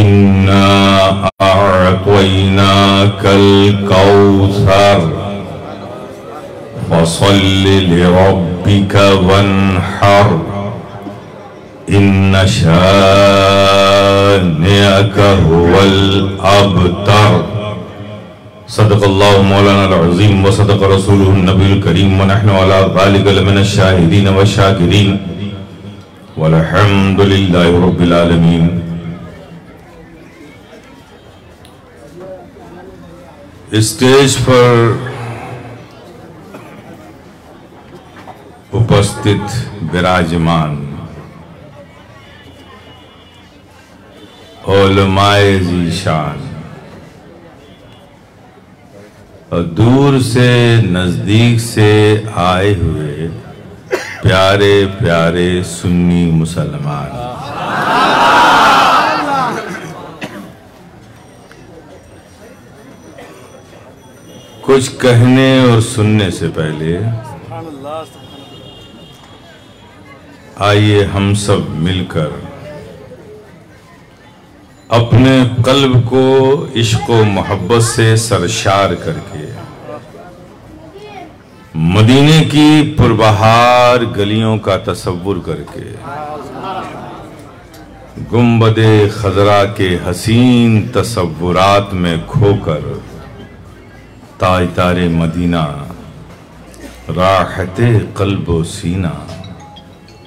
इन्ना अअतैनाक कौसर फसल्लि लिरब्बिक वन्हर इन्न शानिअक हुवल अबतर सदक़ल्लाहु मौलाना अज़ीम व सदक़ रसूलुहु नबील करीम व नहनु अला ज़ालिका लमिन शाहिदीन व शाकिरीन वल्हम्दुलिल्लाहि रब्बिल आलमीन स्टेज पर उपस्थित विराजमान ओलमाए जीशान और दूर से, नज़दीक से आए हुए प्यारे प्यारे सुन्नी मुसलमान। कुछ कहने और सुनने से पहले आइए हम सब मिलकर अपने कल्ब को, इश्क व मोहब्बत से सरशार करके मदीने की पुरबहार गलियों का तस्वुर करके गुंबद खजरा के हसीन तस्वुरात में खोकर ताज तारे मदीना, राहत कल्ब सीना।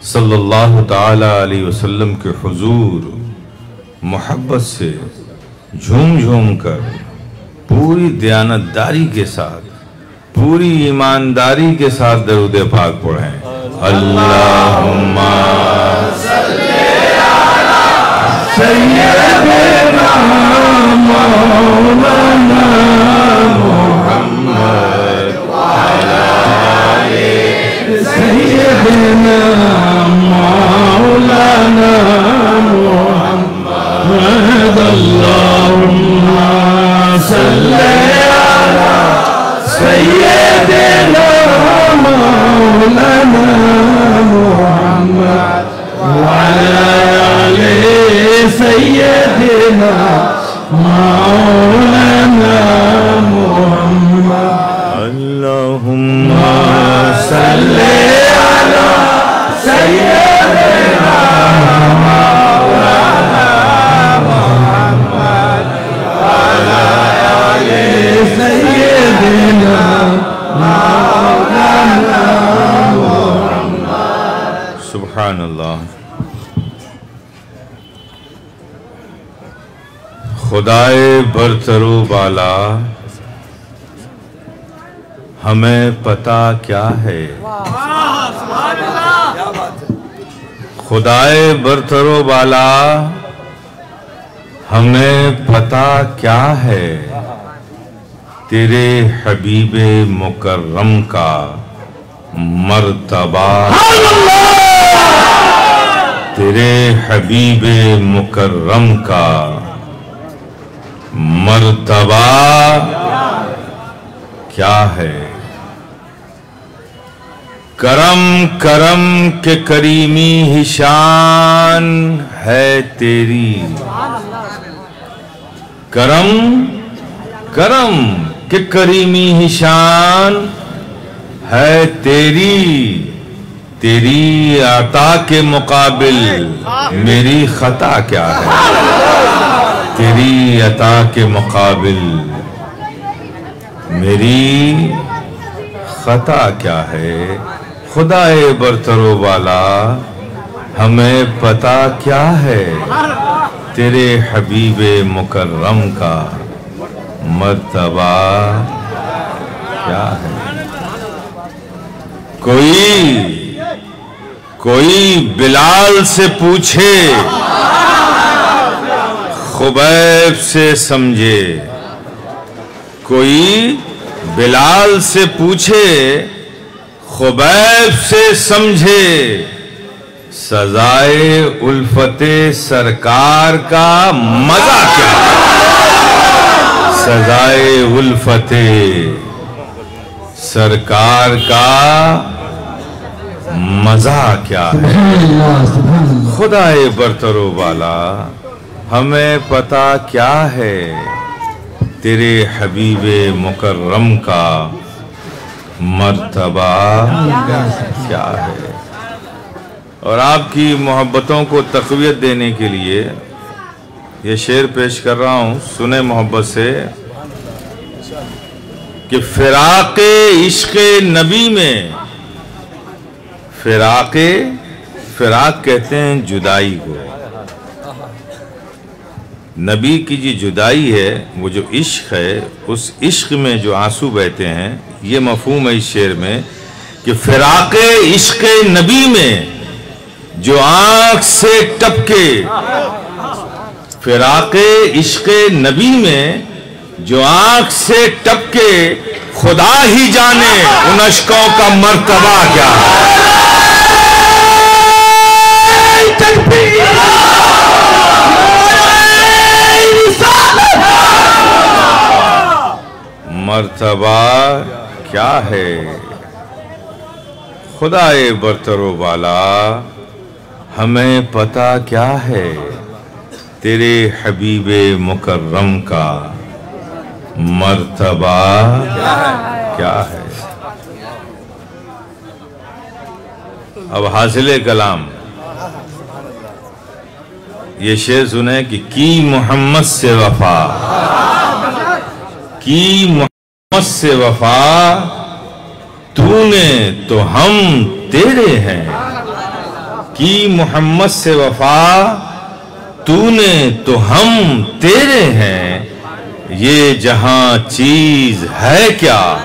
सल्लल्लाहु ताला अलैहि वसल्लम के हुजूर, मोहब्बत से झूम झूम कर, पूरी दयानतदारी के साथ, पूरी ईमानदारी के साथ दरूद पाक पढ़ें। अल्लाहुम्मा सय्यदना मौलाना मुहम्मद अल्लाहुम्मा सल्ली अला सय्यदना मौलाना मुहम्मद वअला आलि सय्यदना मौलाना खुदाए बरतरो बाला हमें पता क्या है? खुदाए बरतरो बाला हमें पता क्या है? तेरे हबीब मुकर्रम का मर्तबा। तेरे हबीब मुकर्रम का मर्तबा क्या है? करम करम के करीमी ही शान है तेरी। करम करम के करीमी ही शान है तेरी। तेरी आता के मुकाबिल मेरी खता क्या है? तेरी अता के मुकाबिल मेरी खता क्या है? खुदाए बरतरो वाला, हमें पता क्या है? तेरे हबीब मुकर्रम का मर्तबा क्या है? कोई कोई बिलाल से पूछे खुबैब से समझे। कोई बिलाल से पूछे खुबैब से समझे। सजाए उल्फते सरकार का मज़ा क्या? है सजाए उल्फते सरकार का मज़ा क्या है? खुदाए बरतरो वाला। हमें पता क्या है? तेरे हबीब मुकर्रम का मर्तबा क्या है? और आपकी मोहब्बतों को तकवीत देने के लिए ये शेर पेश कर रहा हूँ, सुने मोहब्बत से, कि फिराक इश्क नबी में, फिराक फिराक कहते हैं जुदाई को। नबी की जो जुदाई है, वो जो इश्क है, उस इश्क में जो आँसू बहते हैं, ये मफहूम है इस शेर में कि फिराक इश्क नबी में जो आँख से टपके, फिराक इश्क नबी में जो आँख से टपके, खुदा ही जाने उन अशकों का मर्तबा क्या मर्तबा क्या है? खुदाए बरतरो वाला, हमें पता क्या है? तेरे हबीब मुकर्रम का मर्तबा क्या है? अब हासिल कलाम। ये शेर सुने कि की मोहम्मद से वफा। की से वफा, तूने तो हम तेरे हैं। की मोहम्मद से वफा, तूने तो हम तेरे हैं। ये जहाँ चीज़ है क्या?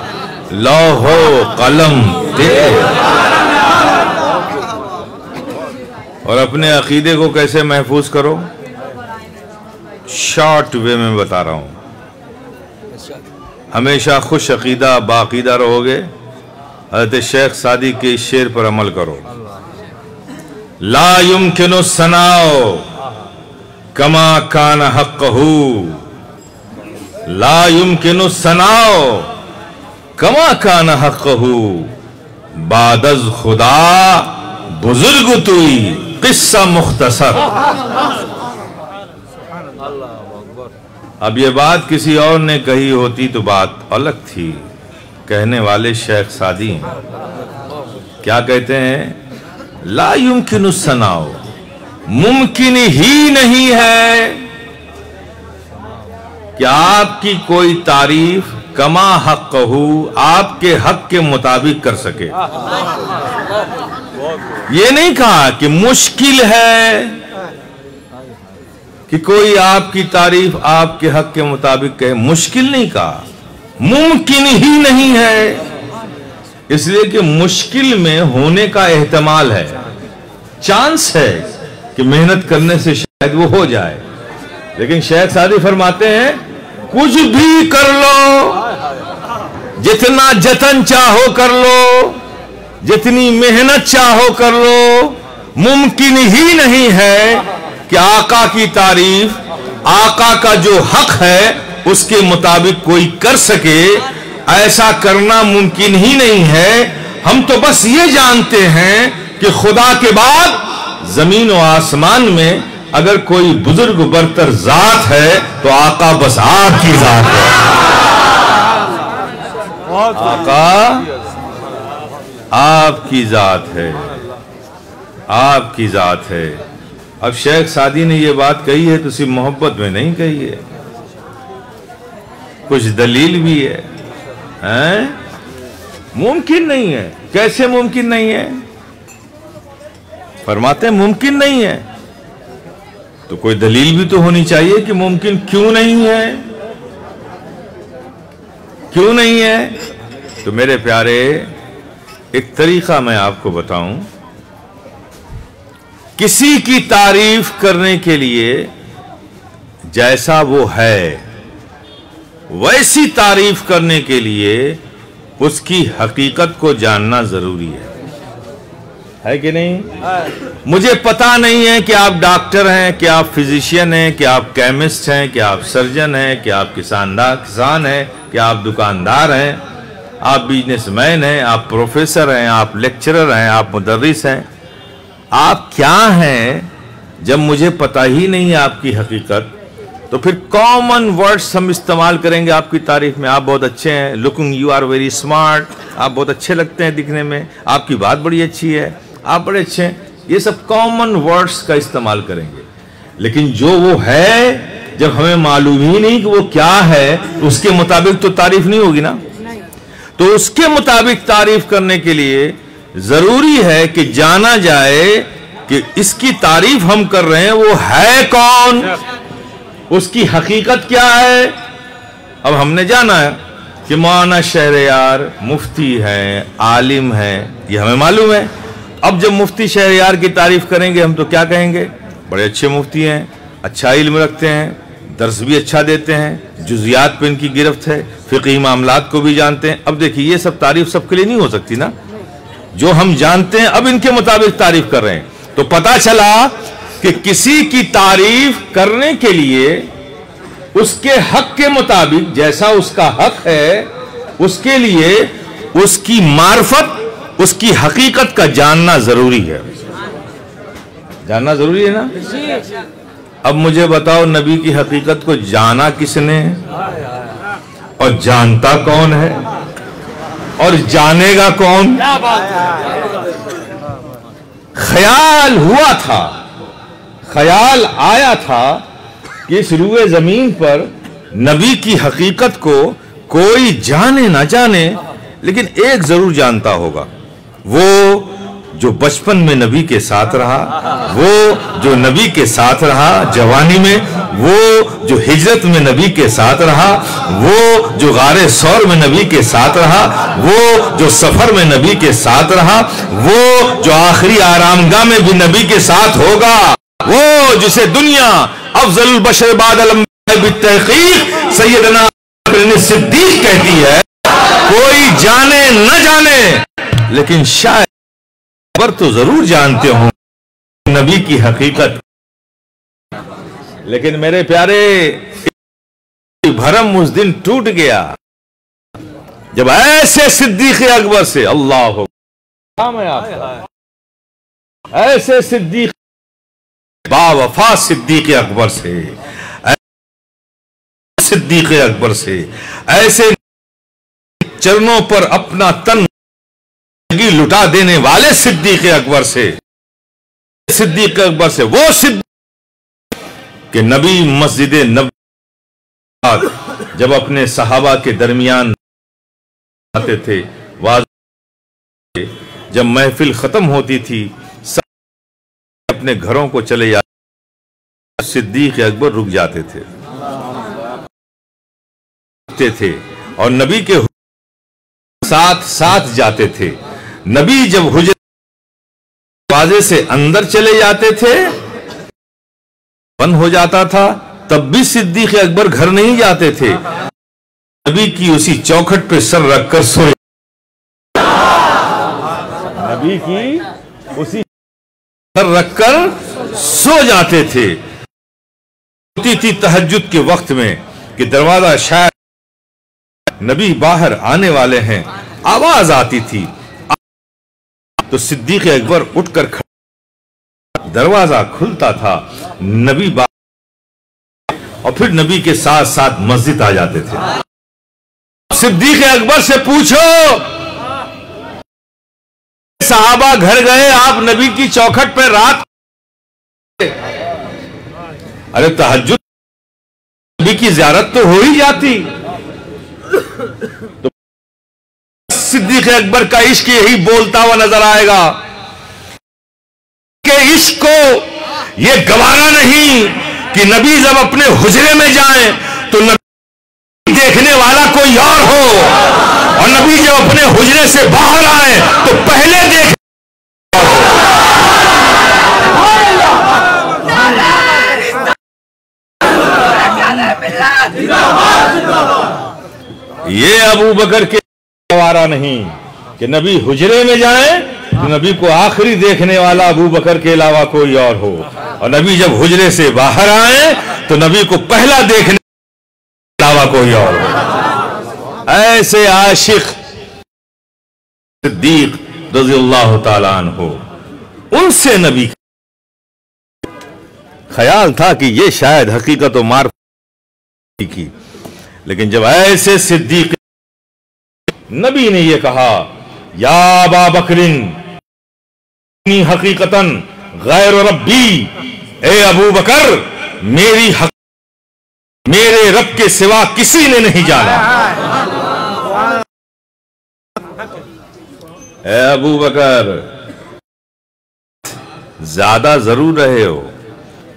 लोहो कलम तेरे। और अपने अकीदे को कैसे महफूज करो? शॉर्ट वे में बता रहा हूँ। हमेशा खुश अकीदा बाकीदा रहोगे। हज़रत शेख सादी के शेर पर अमल करो। ला युमकिन सनाओ, कमा कान हक ला युमकिन सनाओ, कमा कान हक बादज खुदा बुज़ुर्ग तुई, किस्सा मुख्तसर। अब ये बात किसी और ने कही होती तो बात अलग थी। कहने वाले शेख सादी क्या कहते हैं? ला युमकिन सनाओ। मुमकिन ही नहीं है। कि आपकी कोई तारीफ़ कमा हक कहू आपके हक के मुताबिक कर सके। ये नहीं कहा कि मुश्किल है। कि कोई आपकी तारीफ़ आपके हक के मुताबिक कहे, मुश्किल नहीं कहा। मुमकिन ही नहीं है। इसलिए कि मुश्किल में होने का एहतमाल है। चांस है कि मेहनत करने से शायद वो हो जाए। लेकिन शेख सादी फरमाते हैं, कुछ भी कर लो, जितना जतन चाहो कर लो, जितनी मेहनत चाहो कर लो, मुमकिन ही नहीं है कि आका की तारीफ़, आका का जो हक है, उसके मुताबिक कोई कर सके। ऐसा करना मुमकिन ही नहीं है। हम तो बस ये जानते हैं कि खुदा के बाद ज़मीन और आसमान में अगर कोई बुज़ुर्ग बरतर जात है तो आका बस आपकी जात है। आका आपकी जात है। आपकी जात है। अब शेख सादी ने यह बात कही है तो सिर्फ़ मोहब्बत में नहीं कही है। कुछ दलील भी है। हैं? मुमकिन नहीं है। कैसे मुमकिन नहीं है? फरमाते मुमकिन नहीं है। तो कोई दलील भी तो होनी चाहिए कि मुमकिन क्यों नहीं है? क्यों नहीं है? तो मेरे प्यारे, एक तरीका मैं आपको बताऊँ। किसी की तारीफ़ करने के लिए जैसा वो है, वैसी तारीफ़ करने के लिए उसकी हकीकत को जानना ज़रूरी है। है कि नहीं? मुझे पता नहीं है कि आप डॉक्टर हैं, कि आप फिजिशियन हैं, कि आप केमिस्ट हैं, कि आप सर्जन हैं, कि आप किसानदार किसान हैं, कि आप दुकानदार हैं, आप बिजनेसमैन हैं, आप प्रोफेसर हैं, आप लेक्चरर हैं, आप मुदर्रिस हैं। आप क्या हैं जब मुझे पता ही नहीं है आपकी हकीकत? तो फिर कॉमन वर्ड्स हम इस्तेमाल करेंगे आपकी तारीफ़ में। आप बहुत अच्छे हैं। Looking you are very smart आप बहुत अच्छे लगते हैं दिखने में। आपकी बात बड़ी अच्छी है। आप बड़े अच्छे हैं। ये सब कॉमन वर्ड्स का इस्तेमाल करेंगे। लेकिन जो वो है जब हमें मालूम ही नहीं कि वो क्या है उसके मुताबिक तो तारीफ़ नहीं होगी ना? तो उसके मुताबिक तारीफ़ करने के लिए ज़रूरी है कि जाना जाए कि इसकी तारीफ़ हम कर रहे हैं, वो है कौन? उसकी हकीकत क्या है? अब हमने जाना है कि मौलाना शहरयार मुफ्ती है, आलिम है, ये हमें मालूम है। अब जब मुफ्ती शहरयार की तारीफ़ करेंगे, हम तो क्या कहेंगे? बड़े अच्छे मुफ्ती हैं अच्छा इल्म रखते हैं, दर्स भी अच्छा देते हैं, जुजियात पर इनकी गिरफ्त है, फ़िकी मामला को भी जानते हैं। अब देखिए, ये सब तारीफ़ सबके लिए नहीं हो सकती ना? जो हम जानते हैं, अब इनके मुताबिक तारीफ़ कर रहे हैं। तो पता चला कि किसी की तारीफ़ करने के लिए उसके हक के मुताबिक, जैसा उसका हक है, उसके लिए उसकी मार्फत, उसकी हकीकत का जानना ज़रूरी है। जानना ज़रूरी है ना? अब मुझे बताओ, नबी की हकीकत को जाना किसने? और जानता कौन है? और जानेगा कौन? ख्याल हुआ था ख्याल आया था कि इस रूए ज़मीन पर नबी की हकीकत को कोई जाने ना जाने लेकिन एक ज़रूर जानता होगा वो जो बचपन में नबी के साथ रहा, वो जो नबी के साथ रहा जवानी में, वो जो हिजरत में नबी के साथ रहा, वो जो गारे सौर में नबी के साथ रहा, वो जो सफ़र में नबी के साथ रहा, वो जो आखिरी आरामगाह में भी नबी के साथ होगा, वो जिसे दुनिया अफजल बशर बादल तहकीक सैदना सिद्दीक कहती है, कोई जाने न जाने, लेकिन शायद पर तो ज़रूर जानते हो, नबी की हकीकत। लेकिन मेरे प्यारे, भरम उस दिन टूट गया। जब ऐसे सिद्दीक अकबर से, अल्लाह हो। ऐसे सिद्दीक, बावफा सिद्दीक अकबर से सिद्दीक अकबर से, ऐसे चरणों पर अपना तन लुटा देने वाले सिद्दीक अकबर से। सिद्दीक अकबर से, वो सिद्दीक के नबी मस्जिद नब जब अपने सहाबा के दरमियान आते थे जब महफिल खत्म होती थी अपने घरों को चले जाते सिद्दीक अकबर रुक जाते थे। थे और नबी के साथ साथ जाते थे। नबी जब हुजर दरवाजे से अंदर चले जाते थे, बंद हो जाता था, तब भी सिद्दीक अकबर घर नहीं जाते थे। नबी की उसी चौखट पे सर रखकर सो नबी की उसी सर रखकर सो जाते थे। होती थी तहजुद के वक्त में कि दरवाज़ा शायद नबी बाहर आने वाले हैं। आवाज़ आती थी। तो सिद्दीक अकबर उठकर खड़ा दरवाज़ा खुलता था, नबी और फिर नबी के साथ साथ मस्जिद आ जाते थे। सिद्दीक अकबर से पूछो, साहबा घर गए, आप नबी की चौखट पर रात अरे तहजुद नबी की जियारत तो हो ही जाती। सिद्दीक अकबर का इश्क यही बोलता हुआ नज़र आएगा कि इश्क को यह गवारा नहीं कि नबी जब अपने हुजरे में जाए तो नबी देखने वाला कोई और हो। और नबी जब अपने हुजरे से बाहर आए तो पहले देख ये अबू बकर के गवारा नहीं, कि नबी हुजरे में जाए तो नबी को आखिरी देखने वाला अबू बकर के अलावा कोई और हो। और नबी जब हुजरे से बाहर आए तो नबी को पहला देखने अलावा कोई और हो। ऐसे आशिक सिद्दीक रज़ी अल्लाह हो उनसे नबी ख्याल था कि ये शायद हकीकत मार की। लेकिन जब ऐसे सिद्दीक नबी ने यह कहा, या बा बकरिन हकीकतन गैर रब्बी, ए अबू बकर मेरी हक, मेरे रब के सिवा किसी ने नहीं जाना। ए अबू बकर ज़्यादा ज़रूर रहे हो।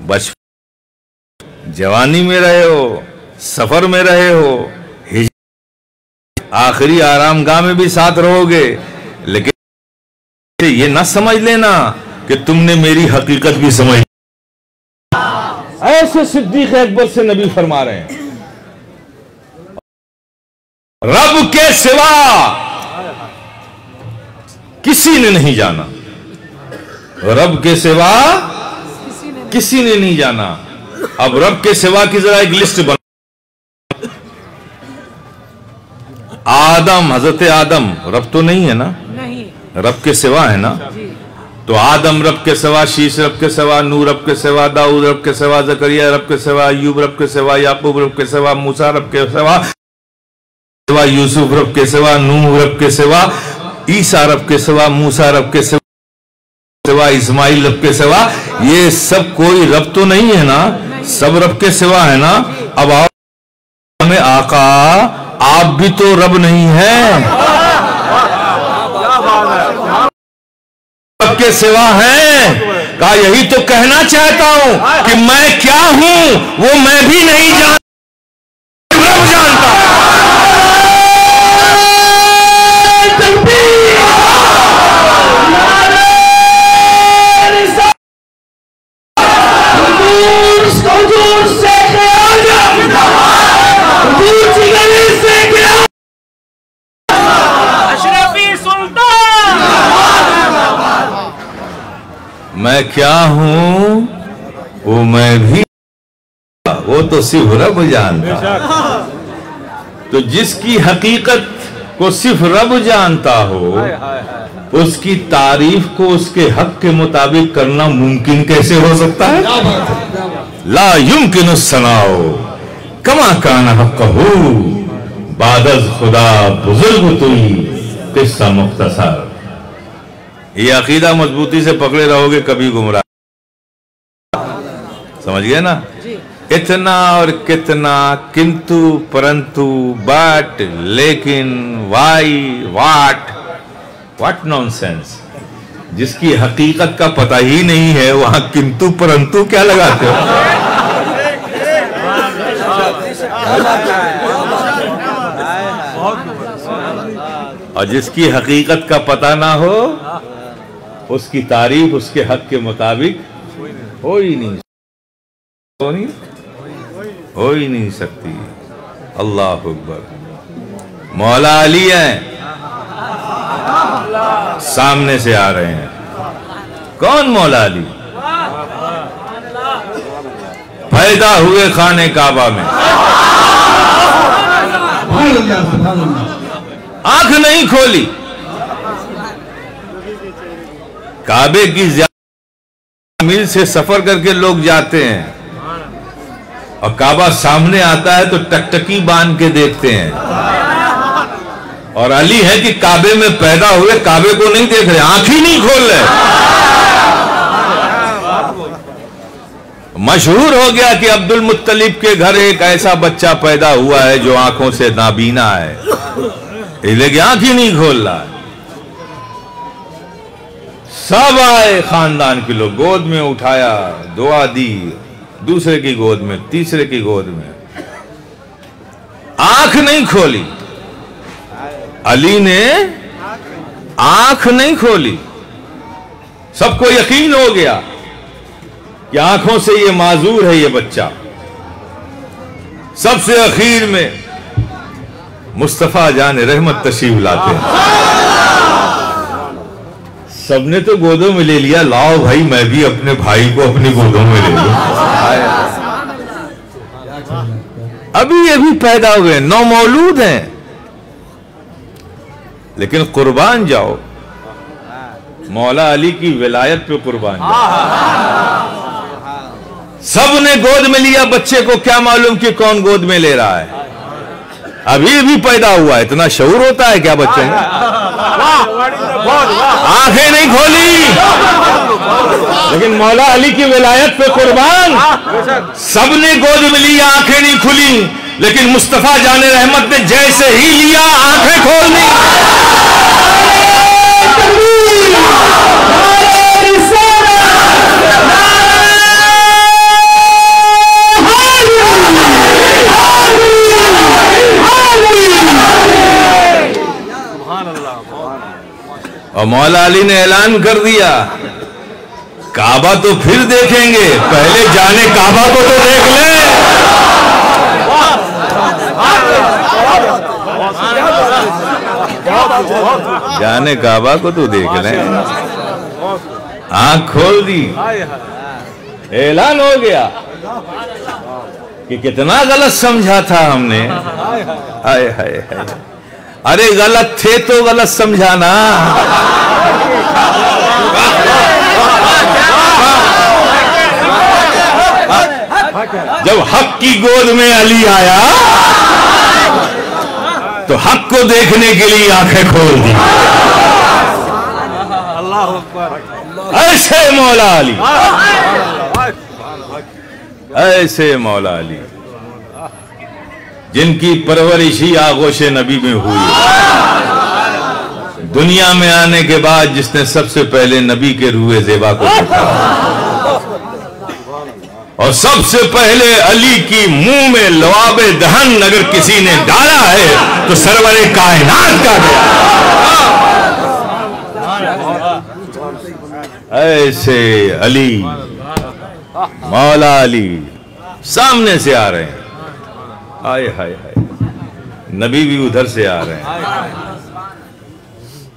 बचपन जवानी में रहे हो, सफ़र में रहे हो आखिरी आराम गाह में भी साथ रहोगे। लेकिन ये ना समझ लेना कि तुमने मेरी हकीकत भी समझ ऐसे सिद्दीक अकबर से नबी फरमा रहे हैं। रब के सिवा किसी ने नहीं जाना। रब के सिवा किसी ने नहीं जाना। अब रब के सिवा की जरा एक लिस्ट बना आदम हज़रत आदम रब तो नहीं है ना नहीं रब के सिवा है ना तो आदम रब के सिवा शीश रब के सिवा नू रब के सिवा दाऊद रब के सिवा जकरिया रब के सिवा यूब रब के सिवा याकूब रब के सिवा मूसा रब के सिवा सिवा यूसुफ रब के सिवा नूह रब के सिवा ईसा रब के सिवा मूसा रब के सिवा इस्माइल रब के सिवा ये सब कोई रब तो नहीं है ना सब रब के सिवा है ना अब आओ हमें आका आप भी तो रब नहीं है। रब के सिवा है। कहा, यही तो कहना चाहता हूँ कि मैं क्या हूँ, वो मैं भी नहीं जानता मैं क्या हूँ? वो मैं भी वो तो सिर्फ़ रब जानता। तो जिसकी हकीकत को सिर्फ़ रब जानता हो, उसकी तारीफ़ को उसके हक के मुताबिक करना मुमकिन कैसे हो सकता है? ला युमकिन सनाओ कमा काना हक हो बादज खुदा बुज़ुर्ग तुई, किस्सा मुख्तसर। ये अकीदा मजबूती से पकड़े रहोगे कभी गुमराह। समझ गए ना? इतना और कितना किंतु परंतु बट लेकिन वाई वाट वाट नॉनसेंस जिसकी हकीकत का पता ही नहीं है वहाँ किंतु परंतु क्या लगाते हो? और जिसकी हकीकत का पता ना हो उसकी तारीफ़, उसके हक के मुताबिक हो ही नहीं हो हो ही नहीं सकती। अल्लाह अकबर। मौला अली हैं। सामने से आ रहे हैं। कौन मौला अली? पैदा हुए खाने काबा में। आँख नहीं खोली। काबे की मील से सफ़र करके लोग जाते हैं। और काबा सामने आता है तो टकटकी बाँध के देखते हैं। और अली है कि काबे में पैदा हुए, काबे को नहीं देख रहे, आँख ही नहीं खोल रहे। मशहूर हो गया कि अब्दुल मुत्तलिब के घर एक ऐसा बच्चा पैदा हुआ है जो आँखों से नाबीना है। लेकिन आँख ही नहीं खोल रहा है। सब आए खानदान के लोग, गोद में उठाया, दुआ दी, दूसरे की गोद में, तीसरे की गोद में। आँख नहीं खोली। अली ने आँख नहीं खोली। सबको यकीन हो गया कि आँखों से ये माजूर है ये बच्चा। सबसे अखीर में मुस्तफ़ा जान रहमत तशीफ लाते हैं। सबने तो गोदों में ले लिया। लाओ भाई, मैं भी अपने भाई को अपनी गोदों में ले लू। अभी ये भी पैदा हुए नौ मौलूद हैं। लेकिन कुर्बान जाओ। मौला अली की विलायत पे कुर्बान जाओ। सबने गोद में लिया, बच्चे को क्या मालूम कि कौन गोद में ले रहा है। अभी भी पैदा हुआ है, इतना शऊर होता है क्या बच्चे आँखें नहीं खोली। लेकिन मौला अली की विलायत पे कुर्बान। सबने गोद में लिया आँखें नहीं खुली। लेकिन मुस्तफ़ा जाने रहमत ने जैसे ही लिया, आँखें खोल दी। और मौला अली ने ऐलान कर दिया, काबा तो फिर देखेंगे, पहले जाने काबा को तो देख ले। जाने काबा को तो देख ले। आँख खोल दी, ऐलान हो गया कि कितना गलत समझा था हमने। हाय हाय हाय अरे गलत थे तो गलत समझाना। जब हक की गोद में अली आया तो हक को देखने के लिए आँखें खोल दी। ऐसे मौला अली। ऐसे मौला अली। जिनकी परवरिश ही आगोश नबी में हुई। दुनिया में आने के बाद जिसने सबसे पहले नबी के रूए जेबा को देखा। और सबसे पहले अली की मुँह में लवाबे दहन अगर किसी ने डाला है तो सरवर कायनात का गया। ऐसे अली, मौला अली सामने से आ रहे हैं। हाय हाय हाय। नबी भी उधर से आ रहे हैं।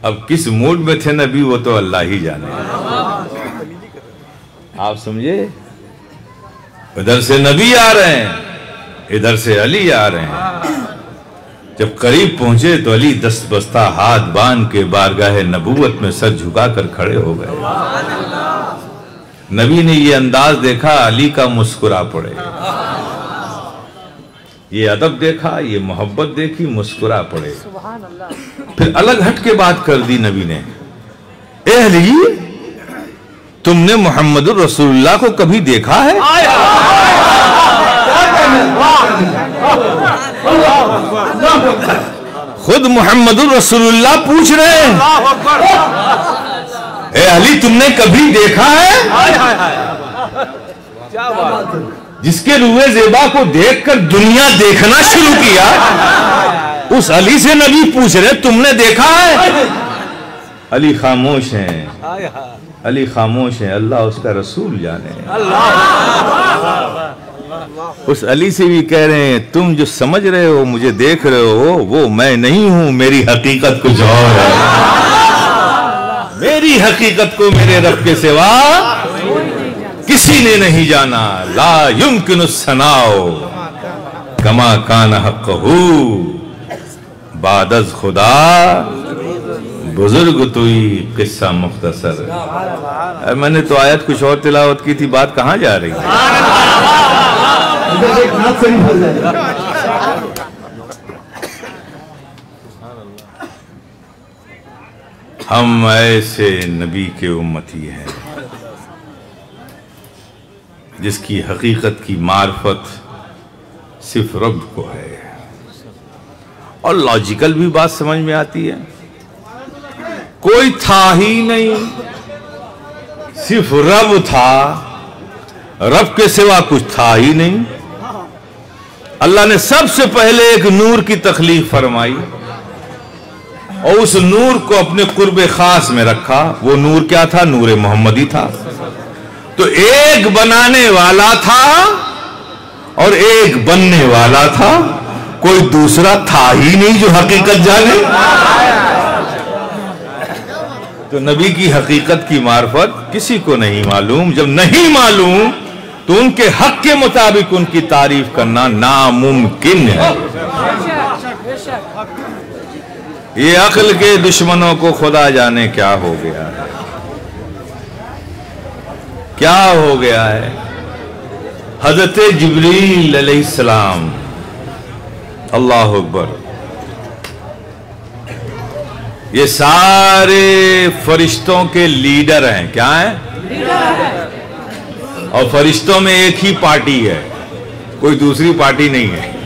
अब किस मूड में थे नबी वो तो अल्लाह ही जाने। आप समझे उधर से नबी आ रहे हैं इधर से अली आ रहे हैं। जब करीब पहुँचे तो अली दस्त बस्ता हाथ बाँध के बारगाह नबूवत में सर झुकाकर खड़े हो गए। नबी ने ये अंदाज देखा अली का मुस्कुरा पड़े। ये अदब देखा ये मोहब्बत देखी मुस्कुरा पड़े। फिर अलग हट के बात कर दी नबी ने। ए अली तुमने मोहम्मद रसूलुल्लाह को कभी देखा है? खुद मोहम्मद रसूलुल्लाह पूछ रहे हैं। ए अली तुमने कभी देखा है? जिसके रुए जेबा को देखकर दुनिया देखना शुरू किया, उस अली से नबी पूछ रहे, तुमने देखा है? अली खामोश है। अली खामोश है। अल्लाह उसका रसूल जाने। उस अली से भी कह रहे हैं, तुम जो समझ रहे हो, मुझे देख रहे हो, वो मैं नहीं हूँ, मेरी हकीकत कुछ और है। मेरी हकीकत को मेरे रब के सिवा किसी ने नहीं जाना। ला युमकिन सनाओ। कमा कान हक बादज खुदा। बुज़ुर्ग तुई किस्सा मुख्तसर। मैंने तो आयत कुछ और तिलावत की थी, बात कहाँ जा रही है? हम ऐसे नबी के उम्मती हैं। जिसकी हकीकत की मार्फत सिर्फ़ रब को है। और लॉजिकल भी बात समझ में आती है। कोई था ही नहीं। सिर्फ़ रब था। रब के सिवा कुछ था ही नहीं। अल्लाह ने सबसे पहले एक नूर की तकलीफ़ फरमाई और उस नूर को अपने कुर्ब खास में रखा। वो नूर क्या था? नूर मोहम्मदी था। तो एक बनाने वाला था और एक बनने वाला था। कोई दूसरा था ही नहीं जो हकीकत जाने। तो नबी की हकीकत की मार्फत किसी को नहीं मालूम। जब नहीं मालूम तो उनके हक के मुताबिक उनकी तारीफ़ करना नामुमकिन है। ये अकल के दुश्मनों को खुदा जाने क्या हो गया है। क्या हो गया है? हज़रत जबरील सलाम अल्लाह अकबर। ये सारे फरिश्तों के लीडर हैं। क्या हैं? और फरिश्तों में एक ही पार्टी है। कोई दूसरी पार्टी नहीं है।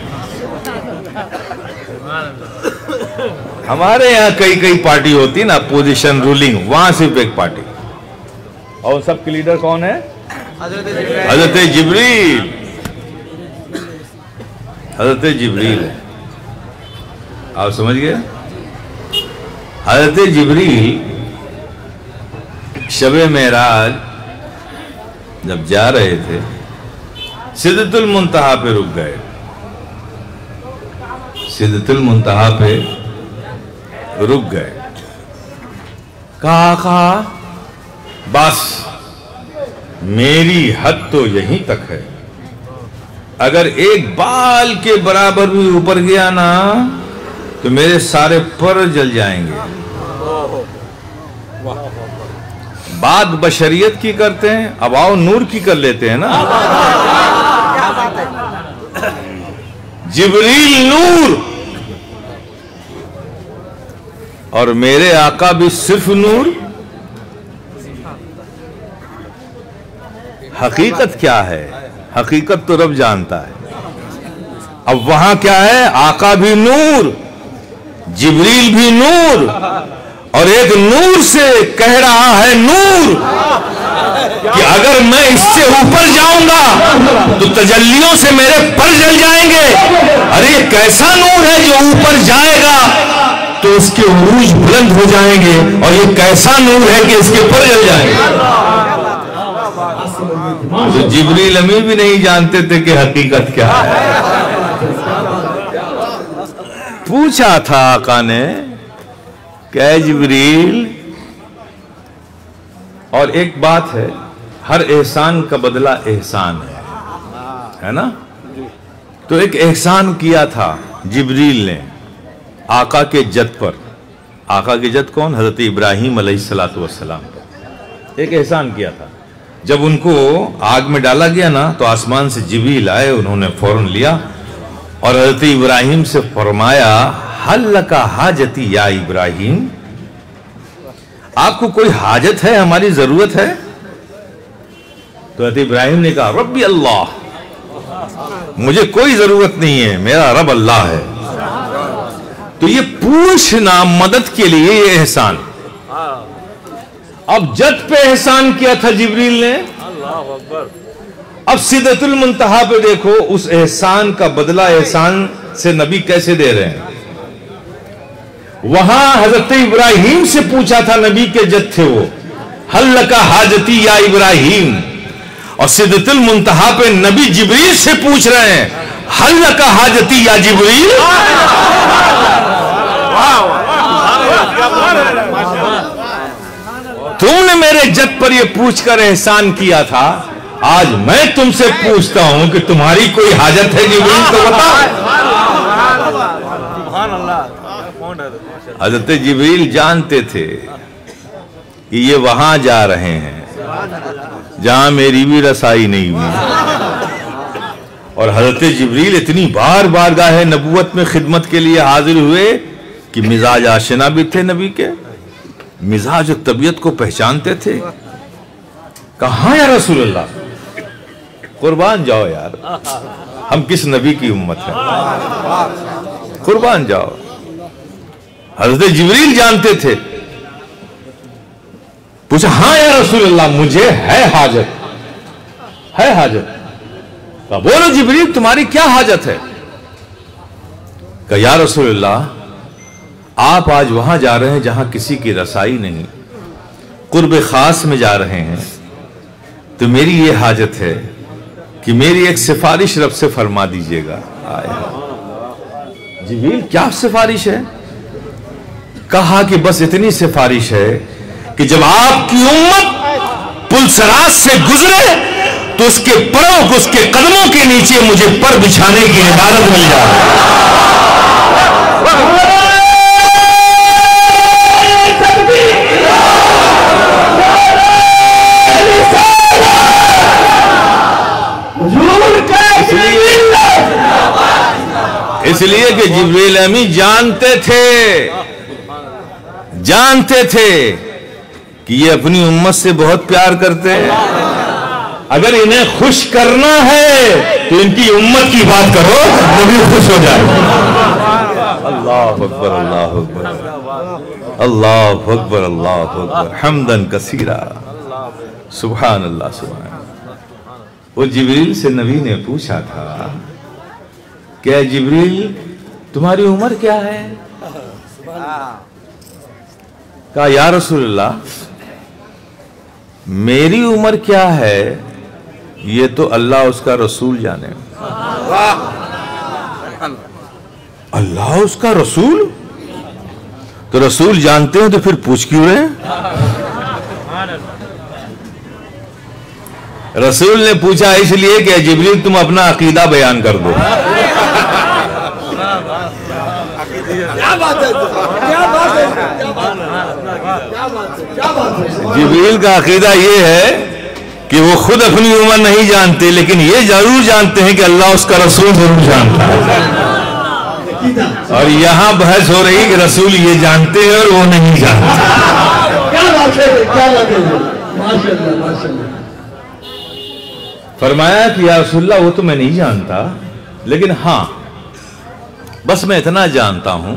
हमारे यहाँ कई कई पार्टी होती ना पोजीशन रूलिंग वहाँ सिर्फ़ एक पार्टी। और सबके लीडर कौन है? हज़रत जिब्रील। हज़रत जिब्रील है। आप समझ गए हज़रत जिब्रील शब महराज जब जा रहे थे सिद्धतुल मुंतहा पे रुक गए। सिद्धतुल मुंतहा पे रुक गए। कहा कहा? बस, मेरी हद तो यहीं तक है। अगर एक बाल के बराबर भी ऊपर गया ना तो मेरे सारे पर जल जाएँगे। बात बशरियत की करते हैं, अब आओ नूर की कर लेते हैं ना। जिबरील नूर। और मेरे आका भी सिर्फ़ नूर। हकीकत क्या है? हकीकत तो रब जानता है। अब वहाँ क्या है? आका भी नूर, जिबरील भी नूर, और एक नूर से कह रहा है नूर कि अगर मैं इससे ऊपर जाऊँगा तो तजल्लियों से मेरे पर जल जाएँगे। अरे कैसा नूर है जो ऊपर जाएगा तो उसके उरूज बुलंद हो जाएँगे, और ये कैसा नूर है कि इसके पर जल जाएँगे। तो जिबरील अमी भी नहीं जानते थे कि हकीकत क्या है। पूछा था आका ने क्या जिबरील, और एक बात है, हर एहसान का बदला एहसान है। है ना? तो एक एहसान किया था जिबरील ने आका के जद पर। आका के जद कौन? हज़रत इब्राहिम सलाम पर। एक एहसान किया था। जब उनको आग में डाला गया ना तो आसमान से जिबरील आए, उन्होंने फ़ौरन लिया और हज़रत इब्राहिम से फरमाया हल का हाजती या इब्राहिम, आपको कोई हाजत है, हमारी ज़रूरत है? तो हज़रत इब्राहिम ने कहा, रब्बी अल्लाह, मुझे कोई ज़रूरत नहीं है, मेरा रब अल्लाह है। तो ये पूछना मदद के लिए ये एहसान। अब जद पे एहसान किया था जिबरील ने अब सिदतुल मुंतहा पे देखो उस एहसान का बदला एहसान से नबी कैसे दे रहे हैं वहाँ हज़रत इब्राहिम से पूछा था नबी के जद थे वो हल का हाजती या इब्राहिम और सिदतुल मुंतहा पे नबी जिबरील से पूछ रहे हैं हल का हाजती या जिबरील तुमने मेरे जद पर यह पूछकर एहसान किया था। आज मैं तुमसे पूछता हूँ कि तुम्हारी कोई हाजत है जिबरील तो बताओ। हज़रत जिबरील जानते थे कि ये वहाँ जा रहे हैं जहाँ मेरी भी रसाई नहीं हुई। और हज़रत जिबरील इतनी बार बार गाहे नबूवत में खिदमत के लिए हाजिर हुए कि मिजाज आशना भी थे नबी के। मिजाज और तबीयत को पहचानते थे। कहा या रसूल अल्लाह कुर्बान जाओ यार। हम किस नबी की उम्मत है? कुर्बान जाओ। हज़रत जिबरील जानते थे। पूछा हाँ या रसूल अल्लाह मुझे है हाजत। है हाजत? बोलो जिबरील, तुम्हारी क्या हाजत है? कहा, या रसूल अल्लाह आप आज वहाँ जा रहे हैं जहाँ किसी की रसाई नहीं, कुर्ब खास में जा रहे हैं तो मेरी ये हाजत है कि मेरी एक सिफारिश रब से फरमा दीजिएगा। जिबरील, क्या सिफारिश है? कहा कि बस इतनी सिफारिश है कि जब आपकी उम्मत पुलसराज से गुजरे तो उसके परों उसके कदमों के नीचे मुझे पर बिछाने की इजाज़त मिल जाए। इसलिए कि जिब्रील अमी जानते थे। जानते थे कि ये अपनी उम्मत से बहुत प्यार करते हैं। अगर इन्हें खुश करना है तो इनकी उम्मत की बात करो, वो भी खुश हो जाए। अल्लाह अकबर अल्लाह अकबर। अल्लाह अकबर अल्लाह अकबर। हमदन कसीरा। सुबह अल्लाह सुबह वो जिब्रील से नबी ने पूछा था क्या जिब्रील, तुम्हारी उम्र क्या है? कहा, या रसूलल्लाह, मेरी उम्र क्या है? ये तो अल्लाह उसका रसूल जाने। अल्लाह उसका रसूल? तो रसूल जानते हैं तो फिर पूछ क्यों रहे रसूल ने पूछा, इसलिए कि जिब्रील, तुम अपना अकीदा बयान कर दो क्या बात है क्या बात है क्या बात है क्या बात है जिब्रील का अकीदा ये है कि वो खुद अपनी उम्र नहीं जानते लेकिन ये ज़रूर जानते हैं कि अल्लाह उसका रसूल ज़रूर जानता है। और यहाँ बहस हो रही कि रसूल ये जानते हैं और वो नहीं जानते। फरमाया कि या रसुल्ला वो तो मैं नहीं जानता लेकिन हाँ बस मैं इतना जानता हूँ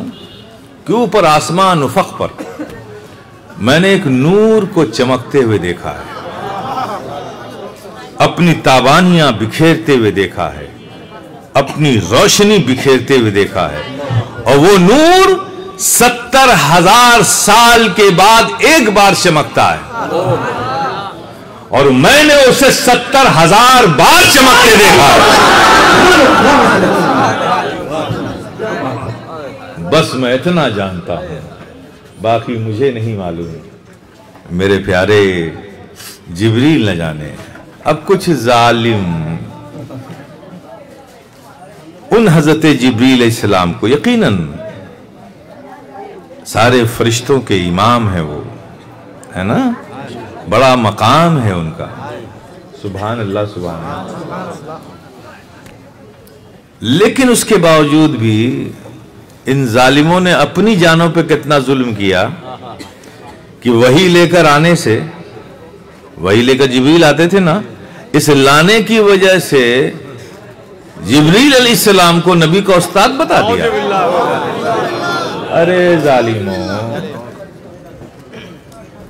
कि ऊपर आसमान उफक पर। मैंने एक नूर को चमकते हुए देखा है। अपनी ताबानियाँ बिखेरते हुए देखा है। अपनी रोशनी बिखेरते हुए देखा है। और वो नूर सत्तर हज़ार साल के बाद एक बार चमकता है। और मैंने उसे सत्तर हज़ार बार चमकते देखा है। बस मैं इतना जानता हूँ। बाकी मुझे नहीं मालूम। मेरे प्यारे जिबरील न जाने अब कुछ जालिम उन हज़रत जिब्रील इस्लाम को यकीनन सारे फरिश्तों के इमाम है वो है ना? बड़ा मकाम है उनका। सुबहान अल्लाह सुबहान लेकिन उसके बावजूद भी इन जालिमों ने अपनी जानों पे कितना जुल्म किया कि वही लेकर आने से, वही लेकर जिबरील आते थे ना, इस लाने की वजह से जिबरील सलाम को नबी का उस्ताद बता दिया। अरे जालिमो,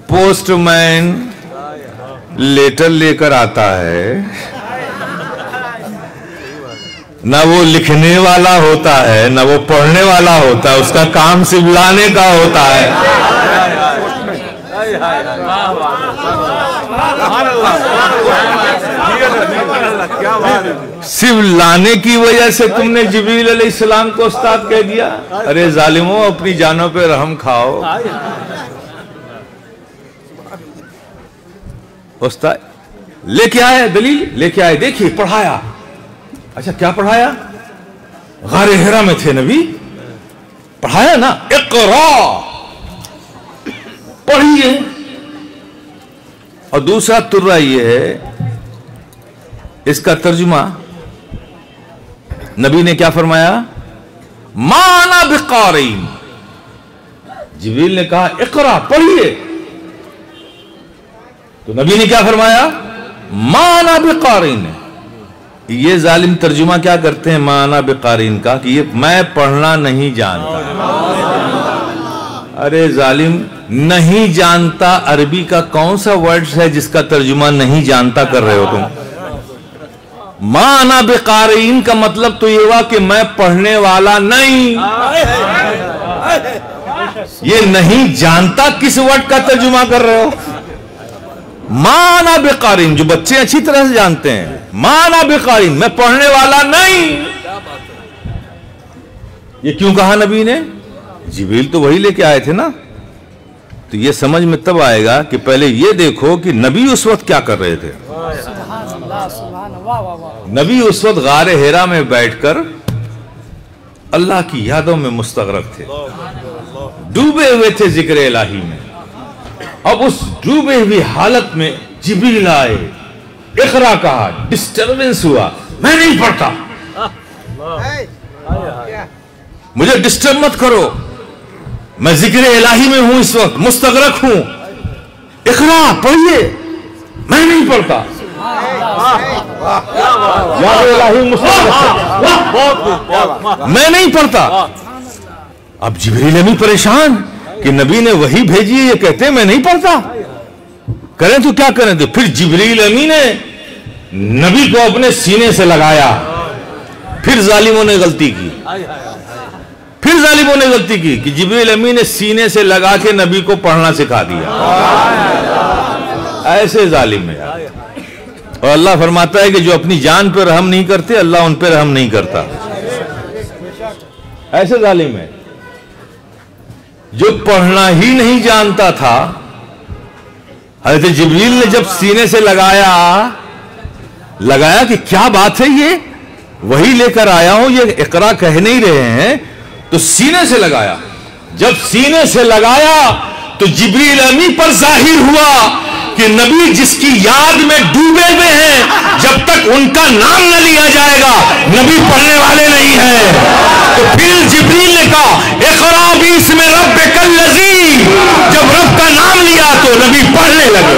पोस्टमैन लेटर लेकर आता है ना वो लिखने वाला होता है, ना वो पढ़ने वाला होता है, उसका काम सिर्फ़ लाने का होता है। सिर्फ़ लाने की वजह से तुमने जबरील इस्लाम को उस्ताद कह दिया? अरे जालिमो, अपनी जानों पे रहम खाओ। उस्ताद, लेके आए दलील? लेके आए देखिए, पढ़ाया। अच्छा क्या पढ़ाया? गारे हेरा में थे नबी। पढ़ाया ना? इकरा। पढ़िए। और दूसरा तुर्रा ये है, इसका तर्जुमा। नबी ने क्या फरमाया? माना बिकारीन। जिबरील ने कहा, इकरा, पढ़िए। तो नबी ने क्या फरमाया? माना बिकारीन। ये जालिम तर्जुमा क्या करते हैं? माना बेकारीन का कि ये मैं पढ़ना नहीं जानता। अरे जालिम, नहीं जानता अरबी का कौन सा वर्ड है जिसका तर्जुमा नहीं जानता कर रहे हो तुम? माना बेकारीन का मतलब तो ये हुआ कि मैं पढ़ने वाला नहीं। ये नहीं जानता किस वर्ड का तर्जुमा कर रहे हो? माना बेकारीन, जो बच्चे अच्छी तरह से जानते हैं, माना बेकारीन, मैं पढ़ने वाला नहीं। ये क्यों कहा नबी ने? जिबील तो वही लेके आए थे ना। तो ये समझ में तब आएगा कि पहले ये देखो कि नबी उस वक्त क्या कर रहे थे। नबी उस वक्त गार हेरा में बैठकर अल्लाह की यादों में मुस्तगरक थे। डूबे हुए थे ज़िक्र इलाही में। अब उस डूबे हुई हालत में जिबरील आए। इकरा कहा डिस्टरबेंस हुआ। मैं नहीं पढ़ता। मुझे डिस्टर्ब मत करो। मैं ज़िक्र इलाही में हूँ इस वक्त। मुस्तगरक हूँ। इकरा पढ़िए। मैं नहीं पढ़ता। मैं नहीं पढ़ता। अब जिबरील अमी परेशान। कि नबी ने वही भेजी है, ये कहते मैं नहीं पढ़ता। करें तो क्या करें? तो फिर जिबरील अमी ने नबी को अपने सीने से लगाया। फिर जालिमों ने गलती की। फिर जालिमों ने गलती की कि जिबरील अमी ने सीने से लगा के नबी को पढ़ना सिखा दिया। ऐसे जालिम है और अल्लाह फरमाता है कि जो अपनी जान पर रहम नहीं करते, अल्लाह उन पर रहम नहीं करता। ऐसे जालिम है। जो पढ़ना ही नहीं जानता था। हज़रत जिबरील ने जब सीने से लगाया लगाया कि क्या बात है ये? वही लेकर आया हूँ, ये इकरा कह नहीं रहे हैं। तो सीने से लगाया। जब सीने से लगाया तो जिबरील अमी पर ज़ाहिर हुआ कि नबी जिसकी याद में डूबे हुए हैं, जब तक उनका नाम न लिया जाएगा, नबी पढ़ने वाले नहीं है तो फिर जिबरील ने कहा इकरा इसमें रब कल लजी जब रब का नाम लिया नबी पढ़ने लगे।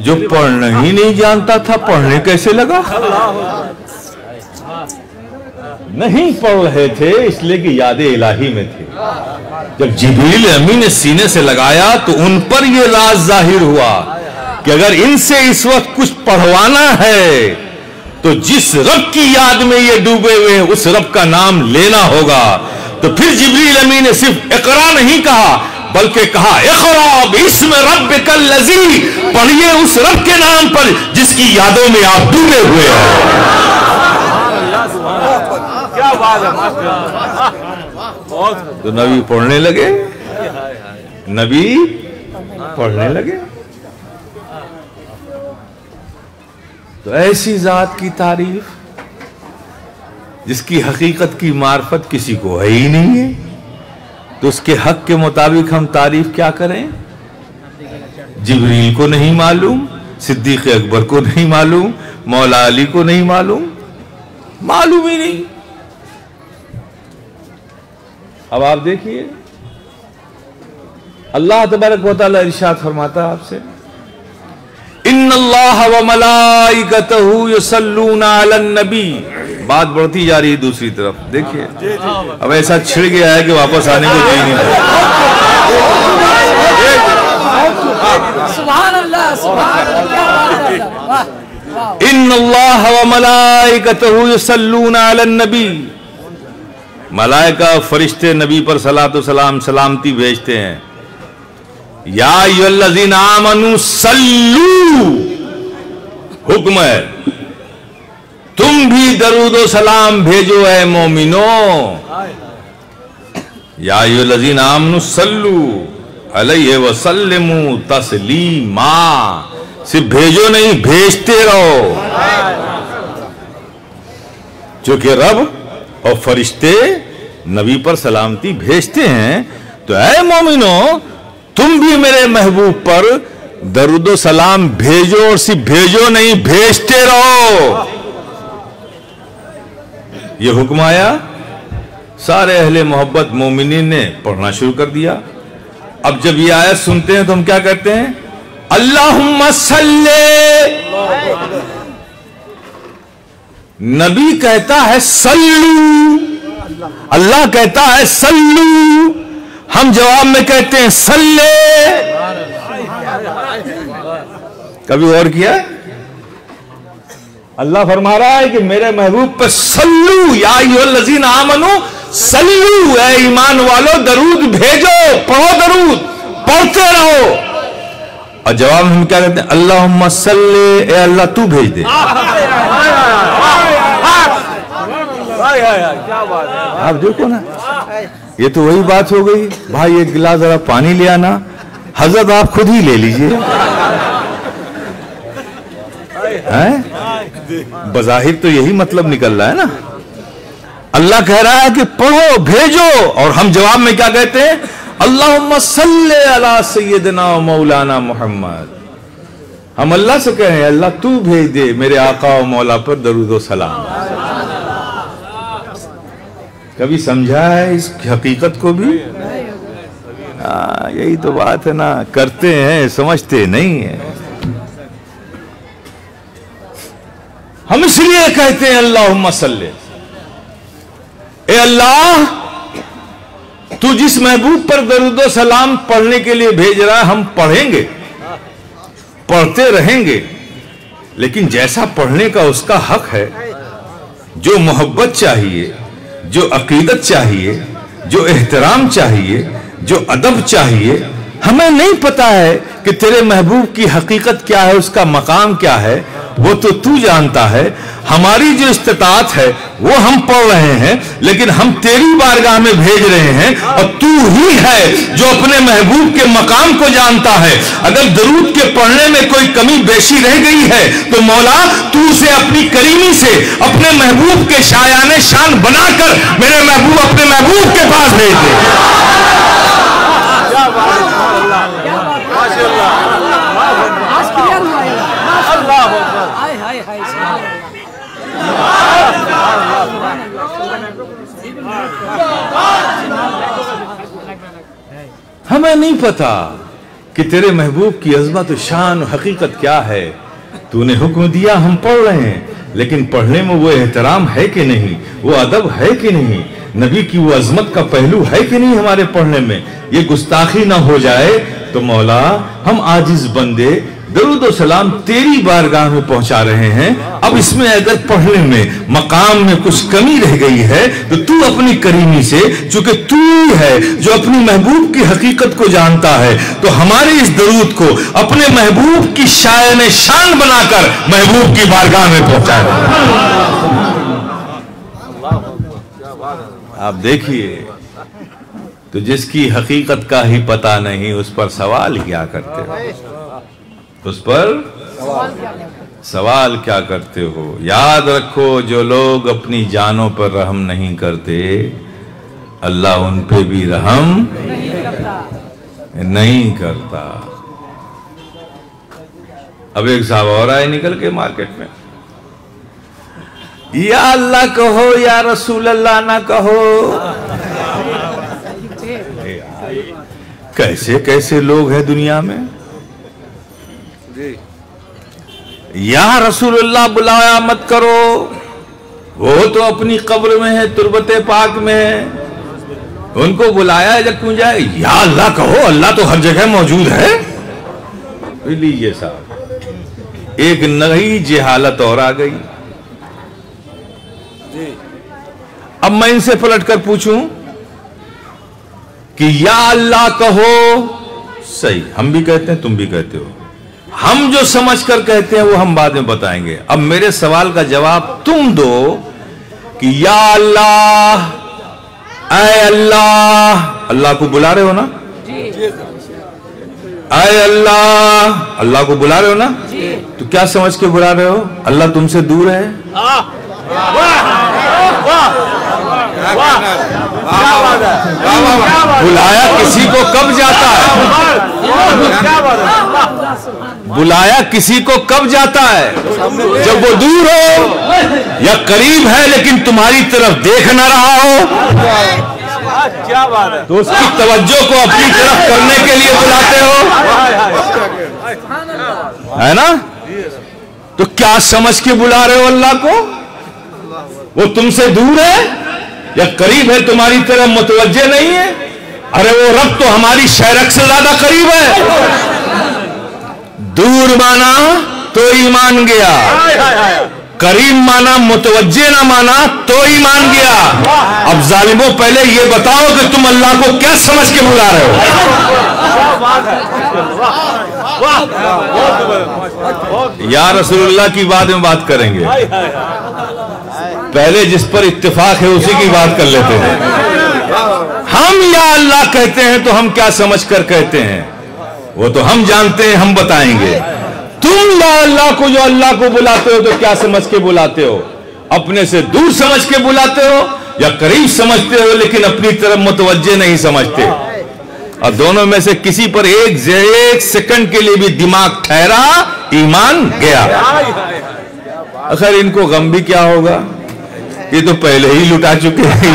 जो पढ़ना ही नहीं जानता था पढ़ने कैसे लगा? नहीं पढ़ रहे थे, इसलिए कि यादें इलाही में थे। जब जिबरील अमी ने सीने से लगाया तो उन पर यह राज ज़ाहिर हुआ कि अगर इनसे इस वक्त कुछ पढ़वाना है तो जिस रब की याद में ये डूबे हुए उस रब का नाम लेना होगा। तो फिर जिबरील अमी ने सिर्फ़ इकरा नहीं कहा, बल्कि कहा इखराब इसमें रब कल लजी पढ़िए उस रब के नाम पर जिसकी यादों में आप डूबे हुए हैं। तो नबी पढ़ने लगे? नबी पढ़ने लगे? तो ऐसी जात की तारीफ़, जिसकी हकीकत की मार्फत किसी को है ही नहीं है तो उसके हक के मुताबिक हम तारीफ़ क्या करें? जिबरील को नहीं मालूम, सिद्दीक अकबर को नहीं मालूम, मौला अली को नहीं मालूम मालूम ही नहीं। अब आप देखिए। अल्लाह तबारक वाली इर्शाद फरमाता आपसे इन अल्लाह नबी। बात बढ़ती जा रही है दूसरी तरफ़। देखिए अब ऐसा छिड़ गया है कि वापस आने को जी नहीं इन अल्लाह। नबी। मलाइका फरिश्ते नबी पर सलात सलाम सलामती भेजते हैं। या आमनु सल्लू। हुक्म है, तुम भी दरूदो सलाम भेजो है मोमिनो। या लजीन आमनुसल्लू अलैहि वसल्लमु तस्लीमा। सिर्फ़ भेजो नहीं, भेजते रहो। क्योंकि रब और फरिश्ते नबी पर सलामती भेजते हैं तो ऐ मोमिनो, तुम भी मेरे महबूब पर दरुदो सलाम भेजो और सिर्फ़ भेजो नहीं, भेजते रहो। ये हुक्म आया। सारे अहले मोहब्बत मोमिन ने पढ़ना शुरू कर दिया। अब जब ये आयत सुनते हैं तो हम क्या कहते हैं? अल्लाह नबी कहता है, सल्लू। अल्लाह कहता है, सल्लू। हम जवाब में कहते हैं, सल्ले। कभी और किया? अल्लाह फरमा रहा है कि मेरे महबूब पर सल्लू। या लजीन आमनु, सल्लू। है ईमान वालो, दरूद भेजो, पढ़ो दरूद, पढ़ते रहो। और जवाब हम क्या कहते हैं? अल्लाह सल्ले। ए अल्लाह, तू भेज दे। आप देखो ना ये तो वही बात हो गई। भाई, एक गिलास जरा पानी ले आना। हज़रत, आप खुद ही ले लीजिए। हैं? बजाहिर तो यही मतलब निकल रहा है ना। अल्लाह कह रहा है कि पढ़ो, भेजो। और हम जवाब में क्या कहते हैं? अल्लाह अला सैदना मौलाना मोहम्मद। हम अल्लाह से कहें अल्लाह तू भेज दे मेरे आका और मौला पर दरुद सलाम। कभी समझा है इस हकीकत को भी? आ, हाँ, यही तो बात है ना करते हैं समझते नहीं है। हम इसलिए कहते हैं अल्लाह मसल्ले ए अल्लाह तू जिस महबूब पर दरुद सलाम पढ़ने के लिए भेज रहा है हम पढ़ेंगे। पढ़ते रहेंगे। लेकिन जैसा पढ़ने का उसका हक है, जो मोहब्बत चाहिए, जो अकीदत चाहिए, जो एहतराम चाहिए, जो अदब चाहिए हमें नहीं पता है कि तेरे महबूब की हकीकत क्या है, उसका मकाम क्या है, वो तो तू जानता है। हमारी जो इस्तात है, वो हम पढ़ रहे हैं, लेकिन हम तेरी बारगाह में भेज रहे हैं और तू ही है जो अपने महबूब के मकाम को जानता है। अगर दरूद के पढ़ने में कोई कमी बेशी रह गई है तो मौला, तू उसे अपनी करीमी से, अपने महबूब के शायान शान बनाकर मेरे महबूब अपने महबूब के पास भेज दे। हमें नहीं पता कि तेरे महबूब की अजमत शान हकीकत क्या है। तूने हुक्म दिया हम पढ़ रहे हैं। लेकिन पढ़ने में वो एहतराम है कि नहीं? वो अदब है कि नहीं? नबी की वो अजमत का पहलू है कि नहीं हमारे पढ़ने में? ये गुस्ताखी ना हो जाए तो मौला, हम आजिज बंदे दरुद सलाम तेरी बारगाह में पहुँचा रहे हैं। अब इसमें अगर पढ़ने में, मकाम में कुछ कमी रह गई है तो तू अपनी करीमी से, चूँकि तू है जो अपनी महबूब की हकीकत को जानता है तो हमारे इस दरूद को अपने महबूब की शायन शान बनाकर महबूब की बारगाह में पहुँचाए आप देखिए तो जिसकी हकीकत का ही पता नहीं, उस पर सवाल क्या करते उस पर सवाल क्या करते हो? याद रखो जो लोग अपनी जानों पर रहम नहीं करते अल्लाह उन पे भी रहम नहीं करता। अब एक साहब और आए निकल के मार्केट में। या अल्लाह कहो या रसूल अल्लाह ना कहो। कैसे कैसे लोग हैं दुनिया में? या रसूलुल्लाह बुलाया मत करो। वो तो अपनी कब्र में है तुरबत पाक में है। उनको बुलाया जब क्यों जाए? या अल्लाह कहो अल्लाह तो हर जगह मौजूद है। लीजिए साहब एक नई जहालत और आ गई। अब मैं इनसे पलट कर पूछूँ कि या अल्लाह कहो सही हम भी कहते हैं तुम भी कहते हो। हम जो समझ कर कहते हैं वो हम बाद में बताएँगे। अब मेरे सवाल का जवाब तुम दो कि या अल्लाह अय अल्लाह अल्लाह को बुला रहे हो ना? अय अल्लाह अल्लाह को बुला रहे हो ना? तो क्या समझ के बुला रहे हो? अल्लाह तुमसे दूर है। बुलाया किसी को कब जाता है। बुलाया किसी को कब जाता है? जब वो दूर हो या करीब है लेकिन तुम्हारी तरफ़ देख ना रहा हो? क्या बात है। तो उसकी तवज्जो को अपनी तरफ़ करने के लिए बुलाते हो? है ना? तो क्या समझ के बुला रहे हो अल्लाह को? वो तुमसे दूर है? या करीब है, तुम्हारी तरफ़ मुतवजे नहीं है? अरे वो रब तो हमारी शहरक से ज़्यादा करीब है। दूर माना तो ईमान गया। करीम माना मुतवजे ना माना तो ही मान गया। अब जालिमो, पहले ये बताओ कि तुम अल्लाह को क्या समझ के बुला रहे हो? या रसूलुल्लाह की बाद में बात करेंगे। पहले जिस पर इत्तेफाक है, उसी की बात कर लेते हैं। हम या अल्लाह कहते हैं तो हम क्या समझ कर कहते हैं? वो तो हम जानते हैं, हम बताएँगे। तुम या अल्लाह को जो अल्लाह को बुलाते हो तो क्या समझ के बुलाते हो? अपने से दूर समझ के बुलाते हो, या करीब समझते हो, लेकिन अपनी तरफ़ मुतवजे नहीं समझते? और दोनों में से किसी पर एक एक सेकंड के लिए भी दिमाग ठहरा, ईमान गया। अखर इनको गम भी क्या होगा? ये तो पहले ही लुटा चुके हैं।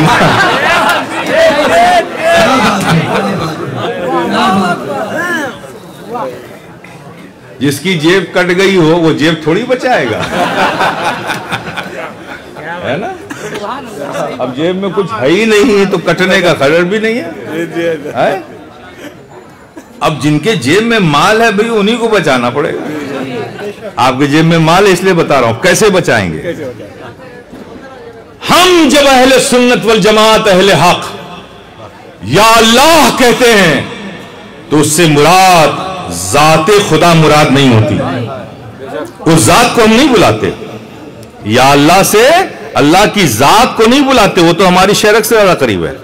जिसकी जेब कट गई हो वो जेब थोड़ी बचाएगा। है ना? अब जेब में कुछ है ही नहीं है तो कटने का खबर भी नहीं है, है? अब जिनके जेब में माल है भाई उन्हीं को बचाना पड़ेगा। आपके जेब में माल है इसलिए बता रहा हूँ। कैसे बचाएँगे? हम जब अहले सुन्नत वल जमात, अहले हक, या अल्लाह कहते हैं तो उससे मुराद, जाते खुदा मुराद नहीं होती। उस जात को हम नहीं बुलाते। या अल्लाह से, अल्लाह की जात को नहीं बुलाते, वो तो हमारी शरक से ज़्यादा करीब है।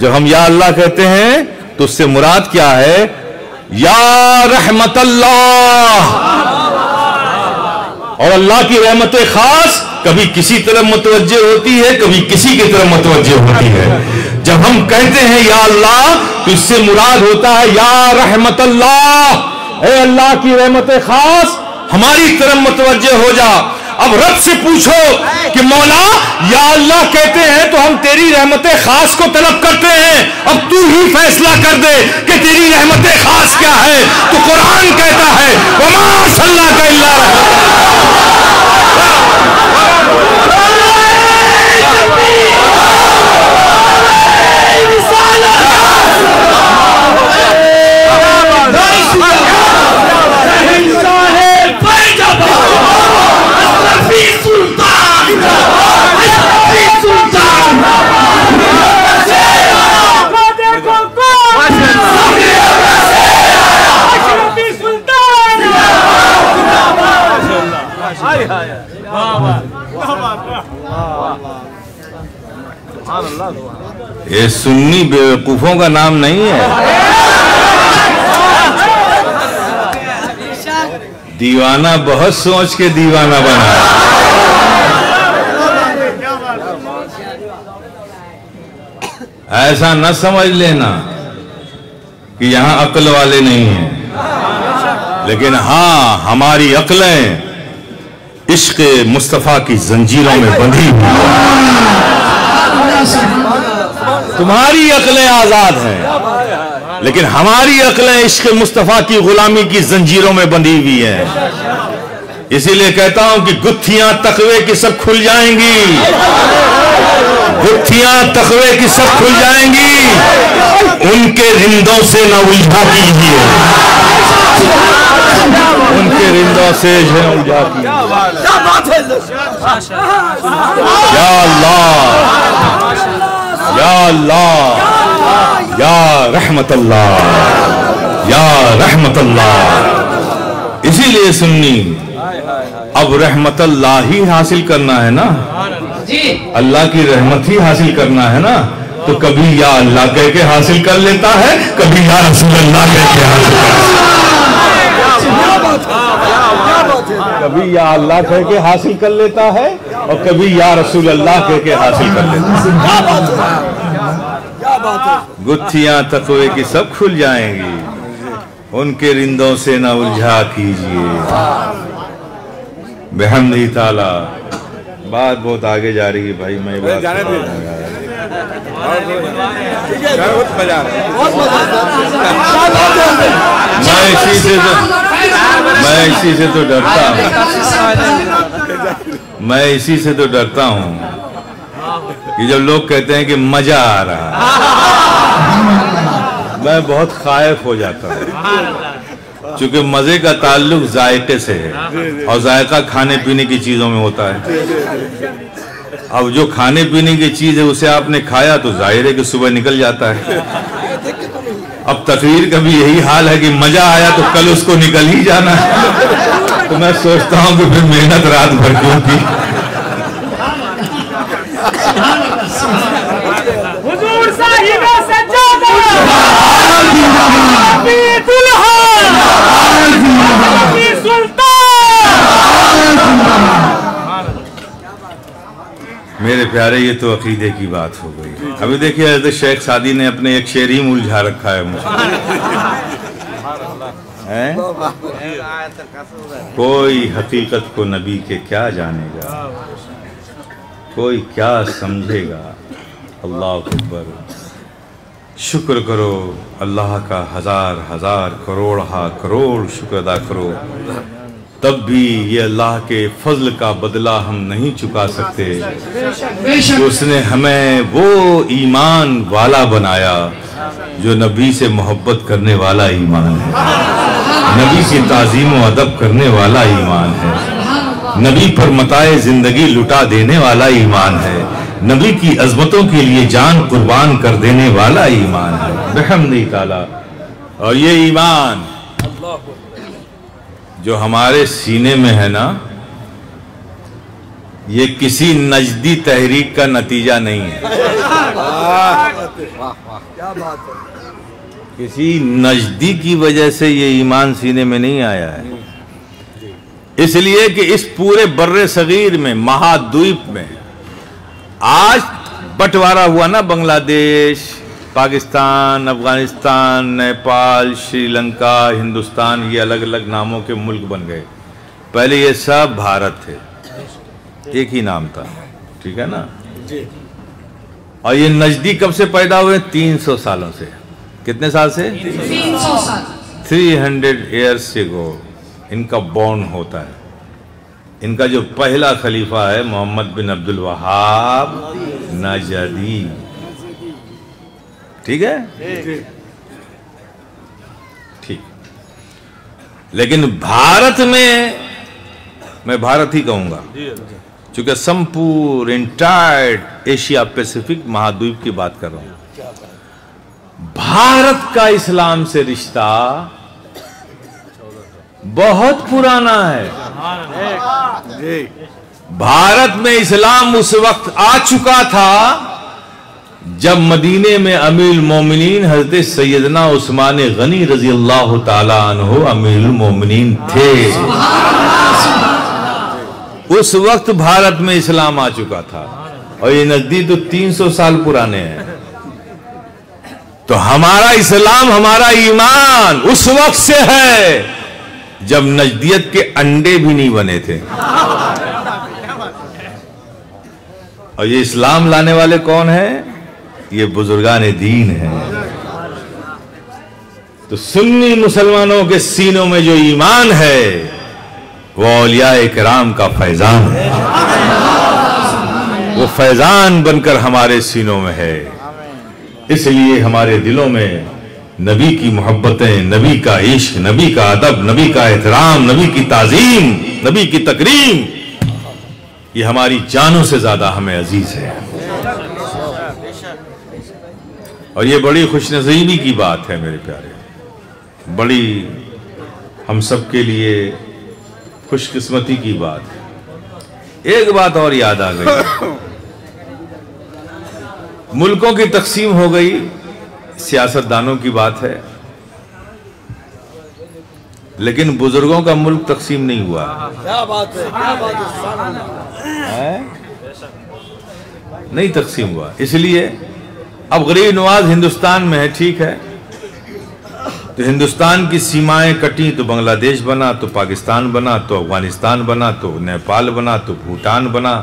जब हम या अल्लाह कहते हैं तो उससे मुराद क्या है? या रहमत अल्लाह! और अल्लाह की रहमत खास कभी किसी तरफ़ मतवजे होती है, कभी किसी की तरफ़ मतवजे होती है। जब हम कहते हैं, या अल्लाह तो इससे मुराद होता है, या रहमत अल्लाह अल्लाह की रहमत खास, हमारी तरफ़ मतवजे हो जा। अब रब से पूछो कि मौला, या अल्लाह कहते हैं तो हम तेरी रहमत खास को तलब करते हैं। अब तू ही फैसला कर दे कि तेरी रहमत खास क्या है। तो कुरान कहता है, वमा का ये सुन्नी बेवकूफों का नाम नहीं है। दीवाना बहुत सोच के दीवाना बना ऐसा न समझ लेना कि यहाँ अकल वाले नहीं हैं। लेकिन हाँ, हमारी अकलें इश्क मुस्तफ़ा की जंजीरों में बंधी तुम्हारी अकलें आज़ाद हैं, लेकिन हमारी अकलें इश्क मुस्तफ़ा की गुलामी की जंजीरों में बंधी हुई हैं। इसीलिए कहता हूँ कि गुत्थियाँ तकवे की सब खुल जाएँगी। गुत्थियाँ तकवे की सब खुल जाएँगी। उनके रिंदों से न उलझा कीजिए। उनके रिंदा से है उलझा कीजिए या अल्लाह। या अल्लाह। या रहमत अल्लाह या रहमत अल्लाह इसीलिए सुन्नी अब रहमत अल्लाह ही हासिल करना है ना? अल्लाह की रहमत ही हासिल करना है ना? तो कभी या अल्लाह कह के हासिल कर लेता है कभी या रसूल अल्लाह कह के हासिल कर कभी या अल्लाह कह के हासिल कर लेता है और कभी या रसूल अल्लाह कह के हासिल कर लेते गुत्थियाँ तकवे की सब खुल जाएँगी। उनके रिंदों से न उलझा कीजिए। बेहमद ही ताला बात बहुत आगे जा रही है भाई मैं बात मैं इसी से तो मैं इसी से तो डरता हूँ। मैं इसी से तो डरता हूँ कि जब लोग कहते हैं कि मज़ा आ रहा मैं बहुत खायफ हो जाता हूँ। क्योंकि मज़े का ताल्लुक जायके से है और जायका खाने पीने की चीज़ों में होता है। अब जो खाने पीने की चीज़ है उसे आपने खाया तो ज़ाहिर है कि सुबह निकल जाता है। अब तकरीर का भी यही हाल है कि मज़ा आया तो कल उसको निकल ही जाना है। तो मैं सोचता हूँ कि फिर मेहनत रात भर क्यों की? सुल्तान। मेरे प्यारे, ये तो अकीदे की बात हो गई। अभी देखिए, हज़रत शेख सादी ने अपने एक शेर ही उलझा रखा है मुझे? कोई हकीकत को नबी के क्या जानेगा? कोई क्या समझेगा? अल्लाह अकबर। शुक्र करो, अल्लाह का हज़ार हज़ार करोड़ हा करोड़ शुक्र अदा करो। तब भी ये अल्लाह के फजल का बदला हम नहीं चुका सकते। तो उसने हमें वो ईमान वाला बनाया जो नबी से मोहब्बत करने वाला ईमान है। नबी की ताजीम व अदब करने वाला ईमान है। नबी पर मताए ज़िंदगी लुटा देने वाला ईमान है। नबी की अजमतों के लिए जान कुर्बान कर देने वाला ईमान है। बहम नहीं ताला। और ये ईमान जो हमारे सीने में है ना, ये किसी नजदी तहरीक का नतीजा नहीं है। किसी नजदी की वजह से ये ईमान सीने में नहीं आया है। इसलिए कि इस पूरे बर्रे सगीर में, महाद्वीप में, आज बंटवारा हुआ ना बांग्लादेश पाकिस्तान अफ़गानिस्तान नेपाल श्रीलंका हिंदुस्तान ये अलग अलग नामों के मुल्क बन गए। पहले ये सब भारत थे। एक ही नाम था। ठीक है ना? और ये नज़दीक कब से पैदा हुए? तीन सौ सालों से। कितने साल से? तीन सौ साल। थ्री हंड्रेड ईयर्स से गो इनका बॉर्न होता है। इनका जो पहला खलीफा है मोहम्मद बिन अब्दुल वहाब नजदी। ठीक है? ठीक। लेकिन भारत में, मैं भारत ही कहूँगा, चूँकि संपूर्ण इंटायर एशिया पैसिफिक महाद्वीप की बात कर रहा हूँ, भारत का इस्लाम से रिश्ता बहुत पुराना है। भारत में इस्लाम उस वक्त आ चुका था जब मदीने में अमीर मोमिन हज़रत सैदना उस्मान गनी रज़ी अल्लाह तहो अमीर मोमिनीन थे। उस वक्त भारत में इस्लाम आ चुका था और ये नज़दीक तो 300 साल पुराने हैं। तो हमारा इस्लाम हमारा ईमान उस वक्त से है जब नजदियत के अंडे भी नहीं बने थे। और ये इस्लाम लाने वाले कौन है? ये बुजुर्गान दीन है। तो सुन्नी मुसलमानों के सीनों में जो ईमान है, वो औलिया कराम का फैजान है। वो फैजान बनकर हमारे सीनों में है। इसलिए हमारे दिलों में नबी की मोहब्बतें, नबी का इश्क, नबी का अदब, नबी का एहतराम, नबी की ताजीम, नबी की तकरीम, ये हमारी जानों से ज़्यादा हमें अज़ीज़ है। और ये बड़ी खुशनसीबी की बात है मेरे प्यारे। बड़ी हम सब के लिए खुशकिस्मती की बात है। एक बात और याद आ गई। मुल्कों की तकसीम हो गई सियासतदानों की बात है। लेकिन बुज़ुर्गों का मुल्क तकसीम नहीं हुआ। क्या बात है क्या बात है है? नहीं तकसीम हुआ। इसलिए अब गरीब नवाज़ हिंदुस्तान में है ठीक है? तो हिंदुस्तान की सीमाएँ कटी तो बांग्लादेश बना तो पाकिस्तान बना तो अफ़गानिस्तान बना तो नेपाल बना तो भूटान बना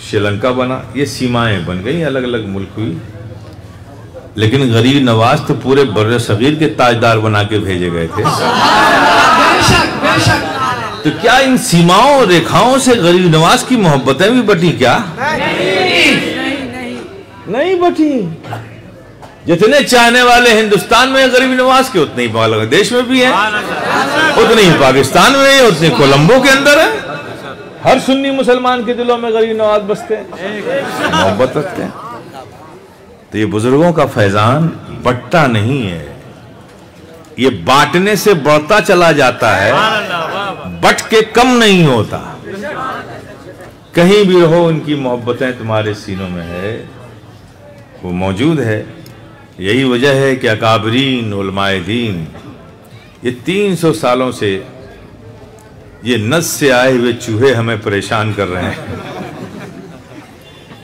श्रीलंका बना। ये सीमाएँ बन गई अलग अलग मुल्क हुई। लेकिन गरीब नवाज़ तो पूरे बर सगीर के ताजदार बना के भेजे गए थे। तो क्या इन सीमाओं रेखाओं से गरीब नवाज़ की मोहब्बतें भी बटी क्या? नहीं बटी। जितने चाहने वाले हिंदुस्तान में गरीब नवाज़ के, उतने ही बांग्लादेश में भी है, उतने ही पाकिस्तान में है, उतने कोलंबो के अंदर है। हर सुन्नी मुसलमान के दिलों में गरीब नवाज़ बसते मोहब्बत रखते हैं। तो ये बुज़ुर्गों का फैजान बटता नहीं है। ये बांटने से बढ़ता चला जाता है, बट के कम नहीं होता। कहीं भी रहो उनकी मोहब्बतें तुम्हारे सीनों में है। वो मौजूद है। यही वजह है कि अकाबरीन दीन ये तीन सौ सालों से ये नस से आए हुए चूहे हमें परेशान कर रहे हैं।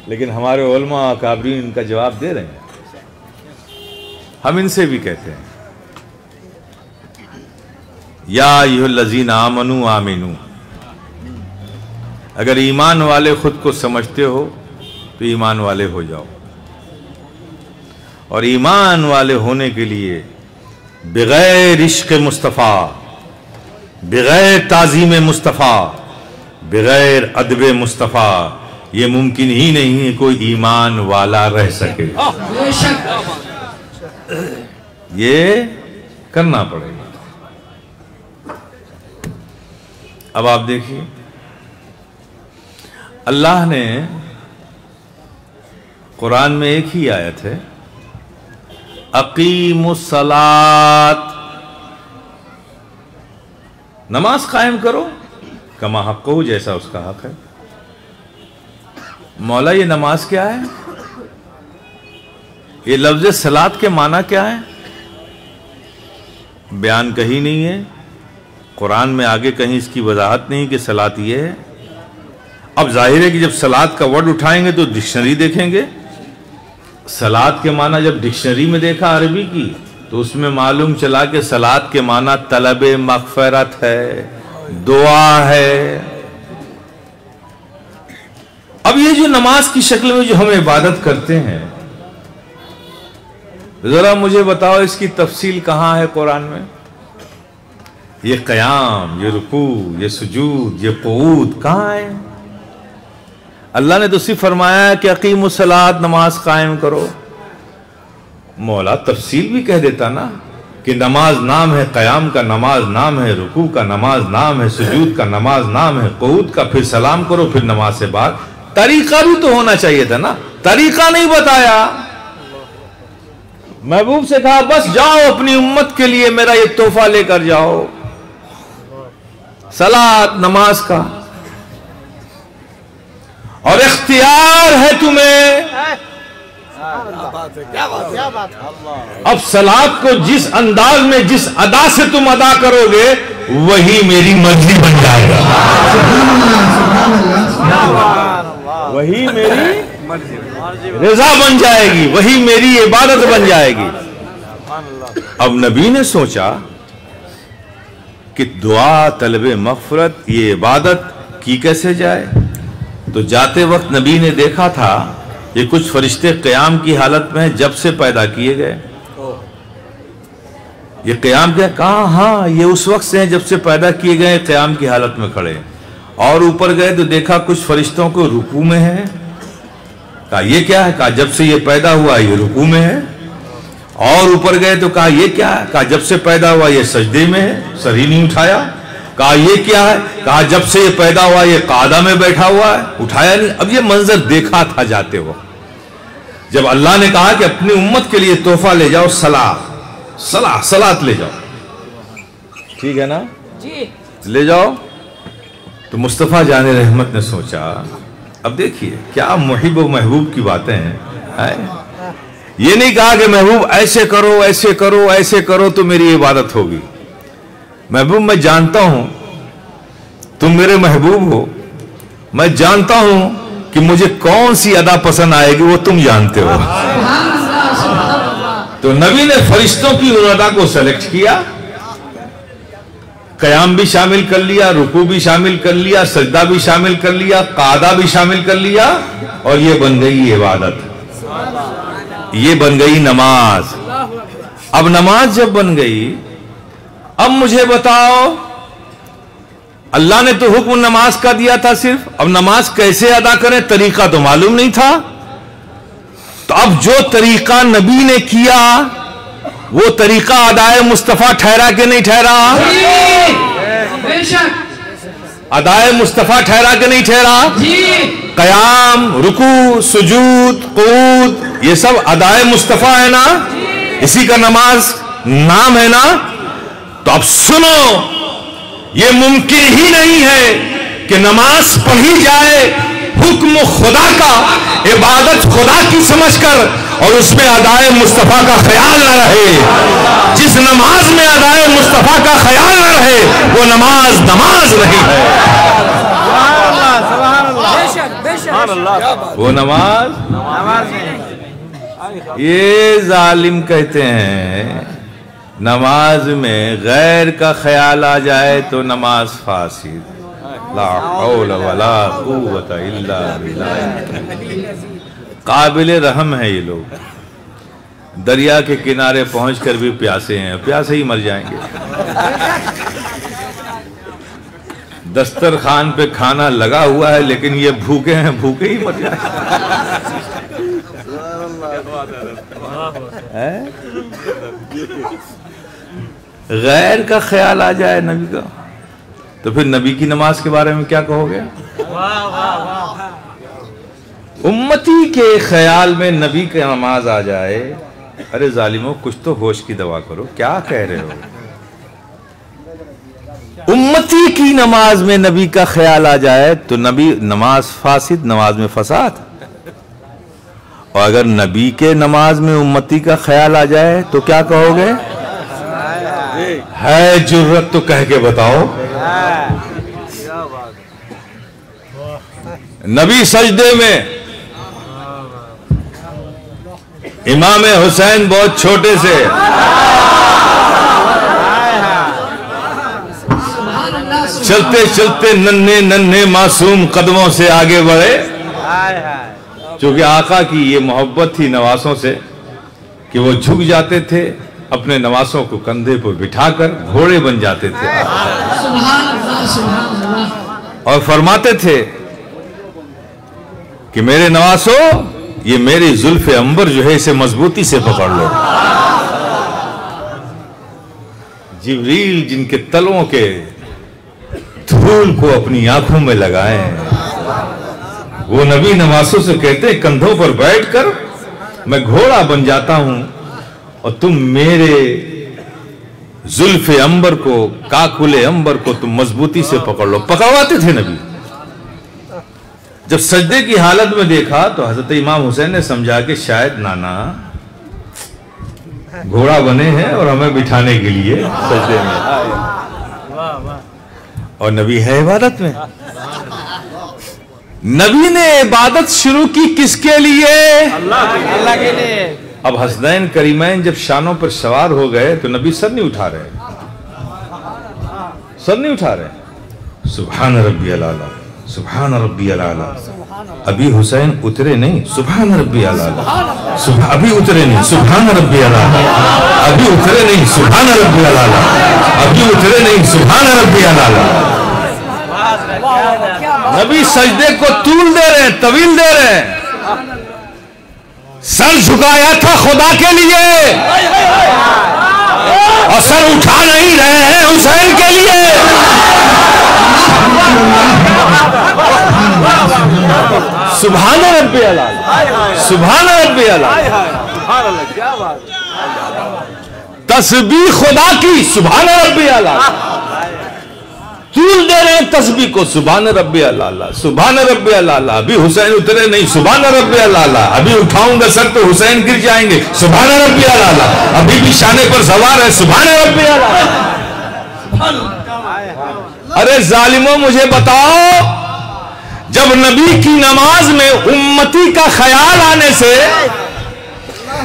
लेकिन हमारे उलमा काबरीन इनका जवाब दे रहे हैं। हम इनसे भी कहते हैं, या यह लजीन आमनु आमिनू। अगर ईमान वाले खुद को समझते हो तो ईमान वाले हो जाओ। और ईमान वाले होने के लिए बगैर इश्क मुस्तफ़ा, बगैर ताज़ीम मुस्तफ़ा, बगैर अदब मुस्तफ़ा, ये मुमकिन ही नहीं है कोई ईमान वाला रह सके। ये करना पड़ेगा। अब आप देखिए, अल्लाह ने कुरान में एक ही आयत है अकीमुसलात नमाज़ कायम करो, कमा हक हो जैसा उसका हक है। मौला, ये नमाज़ क्या है? ये लफ्ज सलात के माना क्या है? बयान कहीं नहीं है। कुरान में आगे कहीं इसकी वजाहत नहीं कि सलात ये है। अब ज़ाहिर है कि जब सलाद का वर्ड उठाएँगे तो डिक्शनरी देखेंगे। सलाद के माना जब डिक्शनरी में देखा अरबी की तो उसमें मालूम चला कि सलाद के माना तलब मगफरत है, दुआ है। अब ये जो नमाज़ की शक्ल में जो हम इबादत करते हैं, जरा मुझे बताओ इसकी तफसील कहाँ है कुरान में? ये कयाम, ये रुकू, ये सुजूद, ये कूद कहाँ है? अल्लाह ने तो सिर्फ़ फरमाया कि अकीम सलाद, नमाज़ कायम करो। मौला तफसील भी कह देता ना कि नमाज़ नाम है कयाम का, नमाज़ नाम है रुकू का, नमाज़ नाम है सुजूद का, नमाज़ नाम है कऊद का, फिर सलाम करो, फिर नमाज़ से बाद। तरीका भी तो होना चाहिए था ना। तरीका नहीं बताया। महबूब से कहा, बस जाओ अपनी उम्मत के लिए, मेरा ये तोहफा लेकर जाओ। सलाद, नमाज़ का। और इख्तियार है तुम्हें। अब सलाद को जिस अंदाज में, जिस अदा से तुम अदा करोगे, वही मेरी मर्ज़ी बन जाएगा। वही मेरी रजा बन जाएगी, वही मेरी इबादत बन जाएगी। अब नबी ने सोचा कि दुआ, तलब मफरत, ये इबादत की कैसे जाए? तो जाते वक्त नबी ने देखा था ये कुछ फरिश्ते क्याम की हालत में जब से पैदा किए गए। ये क्याम क्या, कहा हाँ ये उस वक्त से हैं जब से पैदा किए गए, क्याम की हालत में खड़े और ऊपर गए तो देखा कुछ फरिश्तों को रुकू में है। कहा, ये क्या है? कहा, जब से ये पैदा हुआ, ये रुकू में है। और ऊपर गए तो कहा, ये क्या है? कहा, जब से पैदा हुआ, ये सजदे में है, सर ही नहीं उठाया। कहा ये क्या है? कहा जब से ये पैदा हुआ ये कादा में बैठा हुआ है। उठाया नहीं। अब ये मंजर देखा था जाते हो जब अल्लाह ने कहा कि अपनी उम्मत के लिए तोहफा ले जाओ सलाह सलाह सलात ले जाओ। ठीक है ना? जी। ले जाओ। तो मुस्तफ़ा जान रहमत ने सोचा अब देखिए क्या मुहिब व महबूब की बातें हैं है? ये नहीं कहा कि महबूब ऐसे करो ऐसे करो ऐसे करो तो मेरी इबादत होगी। महबूब, मैं जानता हूँ तुम मेरे महबूब हो। मैं जानता हूँ कि मुझे कौन सी अदा पसंद आएगी, वो तुम जानते हो। तो नबी ने फरिश्तों की उन अदा को सेलेक्ट किया। कयाम भी शामिल कर लिया, रुकू भी शामिल कर लिया, सजदा भी शामिल कर लिया कादा भी शामिल कर लिया, और ये बन गई इबादत। ये बन गई नमाज़। अब नमाज़ जब बन गई अब मुझे बताओ, अल्लाह ने तो हुक्म नमाज़ का दिया था सिर्फ़। अब नमाज़ कैसे अदा करें? तरीका तो मालूम नहीं था। तो अब जो तरीका नबी ने किया, वो तरीका अदाए मुस्तफ़ा ठहरा के नहीं ठहरा? अदाए मुस्तफ़ा ठहरा के नहीं ठहरा? कयाम, रुकू, सुजूद, कूद, ये सब अदाए मुस्तफ़ा है ना? इसी का नमाज़ नाम है ना? तो अब सुनो ये मुमकिन ही नहीं है कि नमाज़ पढ़ी जाए हुक्म खुदा का इबादत खुदा की समझकर और उसमें अदाए मुस्तफ़ा का ख्याल न रहे। जिस नमाज़ में अदाए मुस्तफ़ा का ख्याल न रहे वो नमाज़ नमाज़ नहीं है। सुभान अल्लाह सुभान अल्लाह बेशक बेशक वो नमाज़ ये जालिम कहते हैं नमाज़ में गैर का ख्याल आ जाए तो नमाज़ फासिद काबिल रहम है ये लोग। दरिया के किनारे पहुंचकर भी प्यासे हैं। प्यासे ही मर जाएँगे। दस्तरखान पे खाना लगा हुआ है, लेकिन ये भूखे हैं, भूखे ही मर जाएँगे। गैर का ख्याल आ जाए नबी का। तो फिर नबी की नमाज़ के बारे में क्या कहोगे? उम्मती के ख्याल में नबी की नमाज़ आ जाए। अरे जालिमो, कुछ तो होश की दवा करो। क्या कह रहे हो? उम्मती की नमाज़ में नबी का ख्याल आ जाए तो नबी नमाज़ फासिद, नमाज़ में फसाद? और अगर नबी के नमाज़ में उम्मती का ख्याल आ जाए तो क्या कहोगे? है ज़रूरत तो कह के बताओ। नबी सजदे में। इमाम हुसैन बहुत छोटे से। चलते चलते नन्हे नन्हे मासूम कदमों से आगे बढ़े। क्योंकि आका की ये मोहब्बत थी नवासों से कि वो झुक जाते थे अपने नवासों को कंधे पर बिठाकर घोड़े बन जाते थे। और फरमाते थे कि मेरे नवासो ये मेरी जुल्फ अंबर जो है इसे मजबूती से पकड़ लो। जिबरील जिनके तलों के धूल को अपनी आँखों में लगाए। वो नबी नवासों से कहते कंधों पर बैठकर मैं घोड़ा बन जाता हूँ और तुम मेरे जुल्फ अंबर को काकुले अंबर को तुम मजबूती से पकड़ लो। पकड़वाते थे नबी। जब सजदे की हालत में देखा तो हज़रत इमाम हुसैन ने समझा कि शायद नाना घोड़ा बने हैं और हमें बिठाने के लिए सजदे में। और नबी है इबादत में। नबी ने इबादत शुरू की किसके लिए? अल्लाह के लिए। अब हसनैन करीमैन जब शानों पर सवार हो गए तो नबी सर नहीं उठा रहे। सर नहीं उठा रहे। सुबहान रब्बी अलाला सुबहान रब्बी अलाला अभी हुसैन उतरे नहीं सुबहान रब्बी अलाला सुबह अभी उतरे नहीं सुबहान रब्बी अला अभी उतरे नहीं सुबहान रब्बी अला अभी उतरे नहीं सुबहान रब्बी अलाला नबी सजदे को तूल दे रहे हैं, तवील दे रहे हैं। सर झुकाया था खुदा के लिए। और सर उठा नहीं रहे हैं हुसैन के लिए। सुबहान रब्बी अला सुबहान रब्बी अला तस्बी खुदा की सुबहान रब्बी अला तूल दे रहे हैं तस्बी को। सुबहान रब्बी अल्लाह सुबहान रब्बी अल्लाह। अभी हुसैन उतरे नहीं सुबहान रब्बी अल्लाह। अभी उठाऊँगा सर तो हुसैन गिर जाएँगे। सुबहान रब्बी अल्लाह। अभी भी शाने पर सवार है सुबहान रब्बी अल्लाह। अरे जालिमो, मुझे बताओ, जब नबी की नमाज़ में उम्मती का ख्याल आने से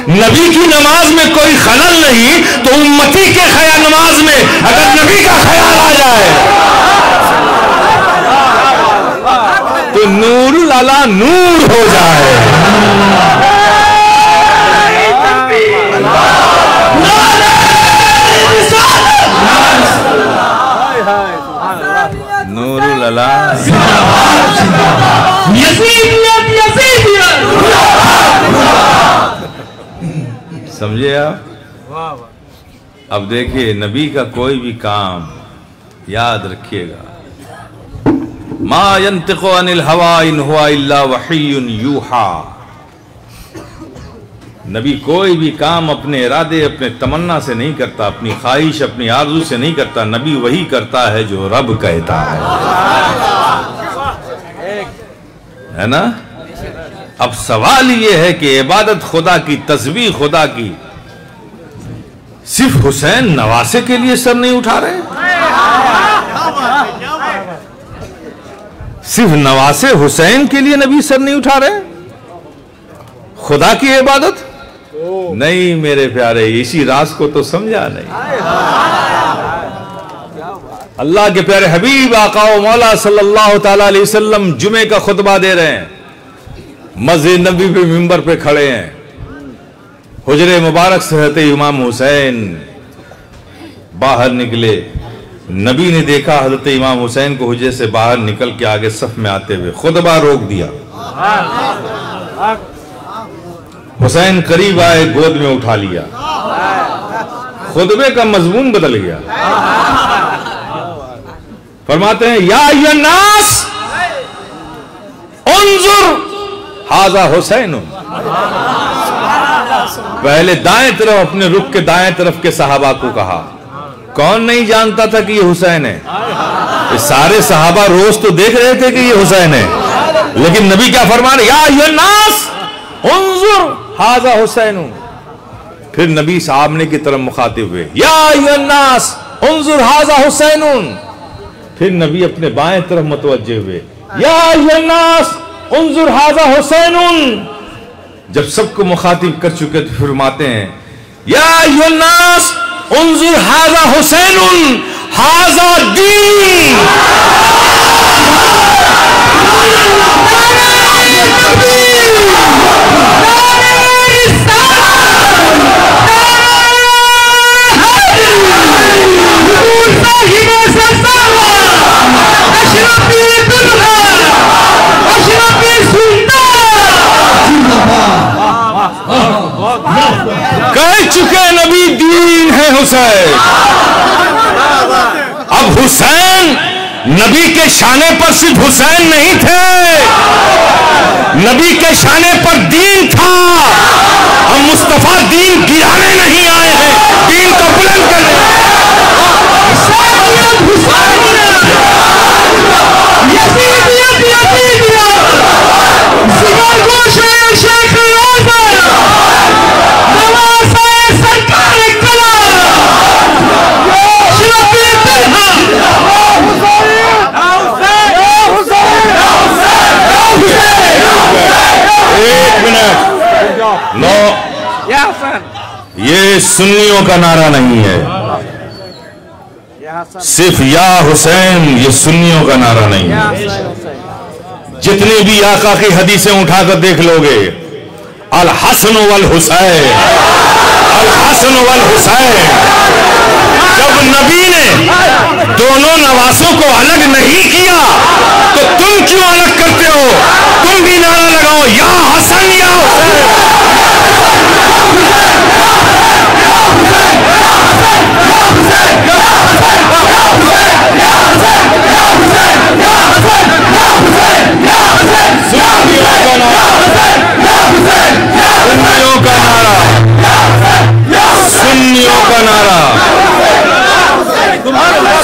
नबी की नमाज़ में कोई खलल नहीं तो उम्मती के खया, नमाज़ में अगर नबी का ख्याल आ जाए। तो नूर लाला नूर हो जाए नूरुल अला आप अब देखिए नबी का कोई भी काम याद रखिएगा। मा यंतिको अनिल हवा इन हुआ इल्ला यूहा। नबी कोई भी काम अपने इरादे अपने तमन्ना से नहीं करता अपनी ख्वाहिश अपनी आरज़ू से नहीं करता। नबी वही करता है जो रब कहता है। है ना? अब सवाल यह है कि इबादत खुदा की तस्वीर खुदा की सिर्फ़ हुसैन नवासे के लिए सर नहीं उठा रहे सिर्फ़ नवासे हुसैन के लिए नबी सर नहीं उठा रहे खुदा की इबादत? नहीं मेरे प्यारे, इसी राज को तो समझा नहीं। अल्लाह के प्यारे हबीब, आका मौला सल्लल्लाहु अलैहि वसल्लम जुमे का खुतबा दे रहे हैं। मस्जिद नबी पे मिंबर पे खड़े हैं। हुजरे मुबारक से रहते इमाम हुसैन। बाहर निकले। नबी ने देखा हज़रत इमाम हुसैन को हुजरे से बाहर निकल के आगे सफ में आते हुए, खुतबा रोक दिया। हुसैन करीब आए, गोद में उठा लिया। खुतबे का मजमून बदल गया। फरमाते हैं, या नास हाजा हुसैन पहले दाएँ तरफ़ अपने रुख के दाएँ तरफ़ के सहाबा को कहा। कौन नहीं जानता था कि ये हुसैन है? ये सारे सहाबा रोज तो देख रहे थे कि ये हुसैन है। लेकिन नबी क्या फरमान या नास, उनजुर, हाजा हुसैन। फिर नबी सामने की तरफ़ मुखातिब हुए। या नास, उनजुर, हाजा हुसैन। फिर नबी अपने बाएँ तरफ़ मुतवजे हुए। या नास, उनजुर, हाजा हुसैन। जब सबको मुखातिब कर चुके तो फरमाते हैं, या नास उनजुर हाजा हुसैन हाजा दीन। कह चुके नबी दीन है हुसैन। अब हुसैन नबी के शाने पर सिर्फ़ हुसैन नहीं थे। नबी के शाने पर दीन था। हम मुस्तफ़ा दीन गिराने नहीं आए हैं। दीन को बुलंद करने एक ये सुन्नियों का नारा नहीं है। सिर्फ़ या हुसैन, ये सुन्नियों का नारा नहीं है। जितनी भी आका की हदीसें उठाकर देख लोगे अल हसन वल हुसैन अल हसन वल हुसैन, जब नबी ने दोनों नवासों को अलग नहीं किया तो तुम क्यों अलग करते हो? तुम भी नारा लगाओ, या हसन या हुसैन। सुन्नियों का नारा सुन्नियों का नारा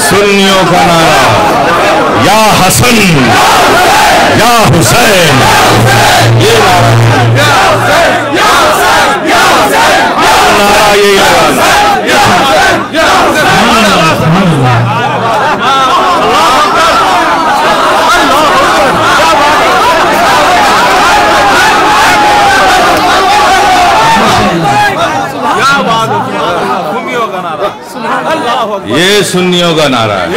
सुन्नियों का नारा नारा या हसन या हुसैन ये नारा नारा ये लगाना ये सुन्नियों का नारा है।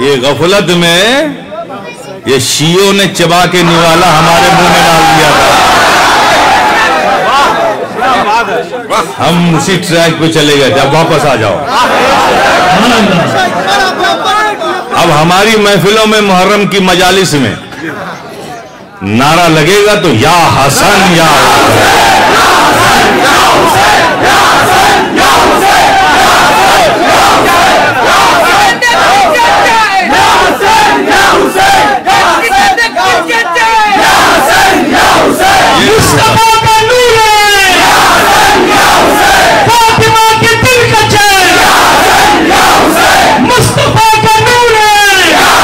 ये गफलत में ये शियों ने चबा के निवाला हमारे मुँह में डाल दिया था। हम उसी ट्रैक पे चले गए जब वापस आ जाओ। अब हमारी महफिलों में मुहर्रम की मजालिस में नारा लगेगा तो या हसन या मुस्तफ़ा का नूर है फातिमा के दिल का चैन मुस्तफ़ा का नूर है या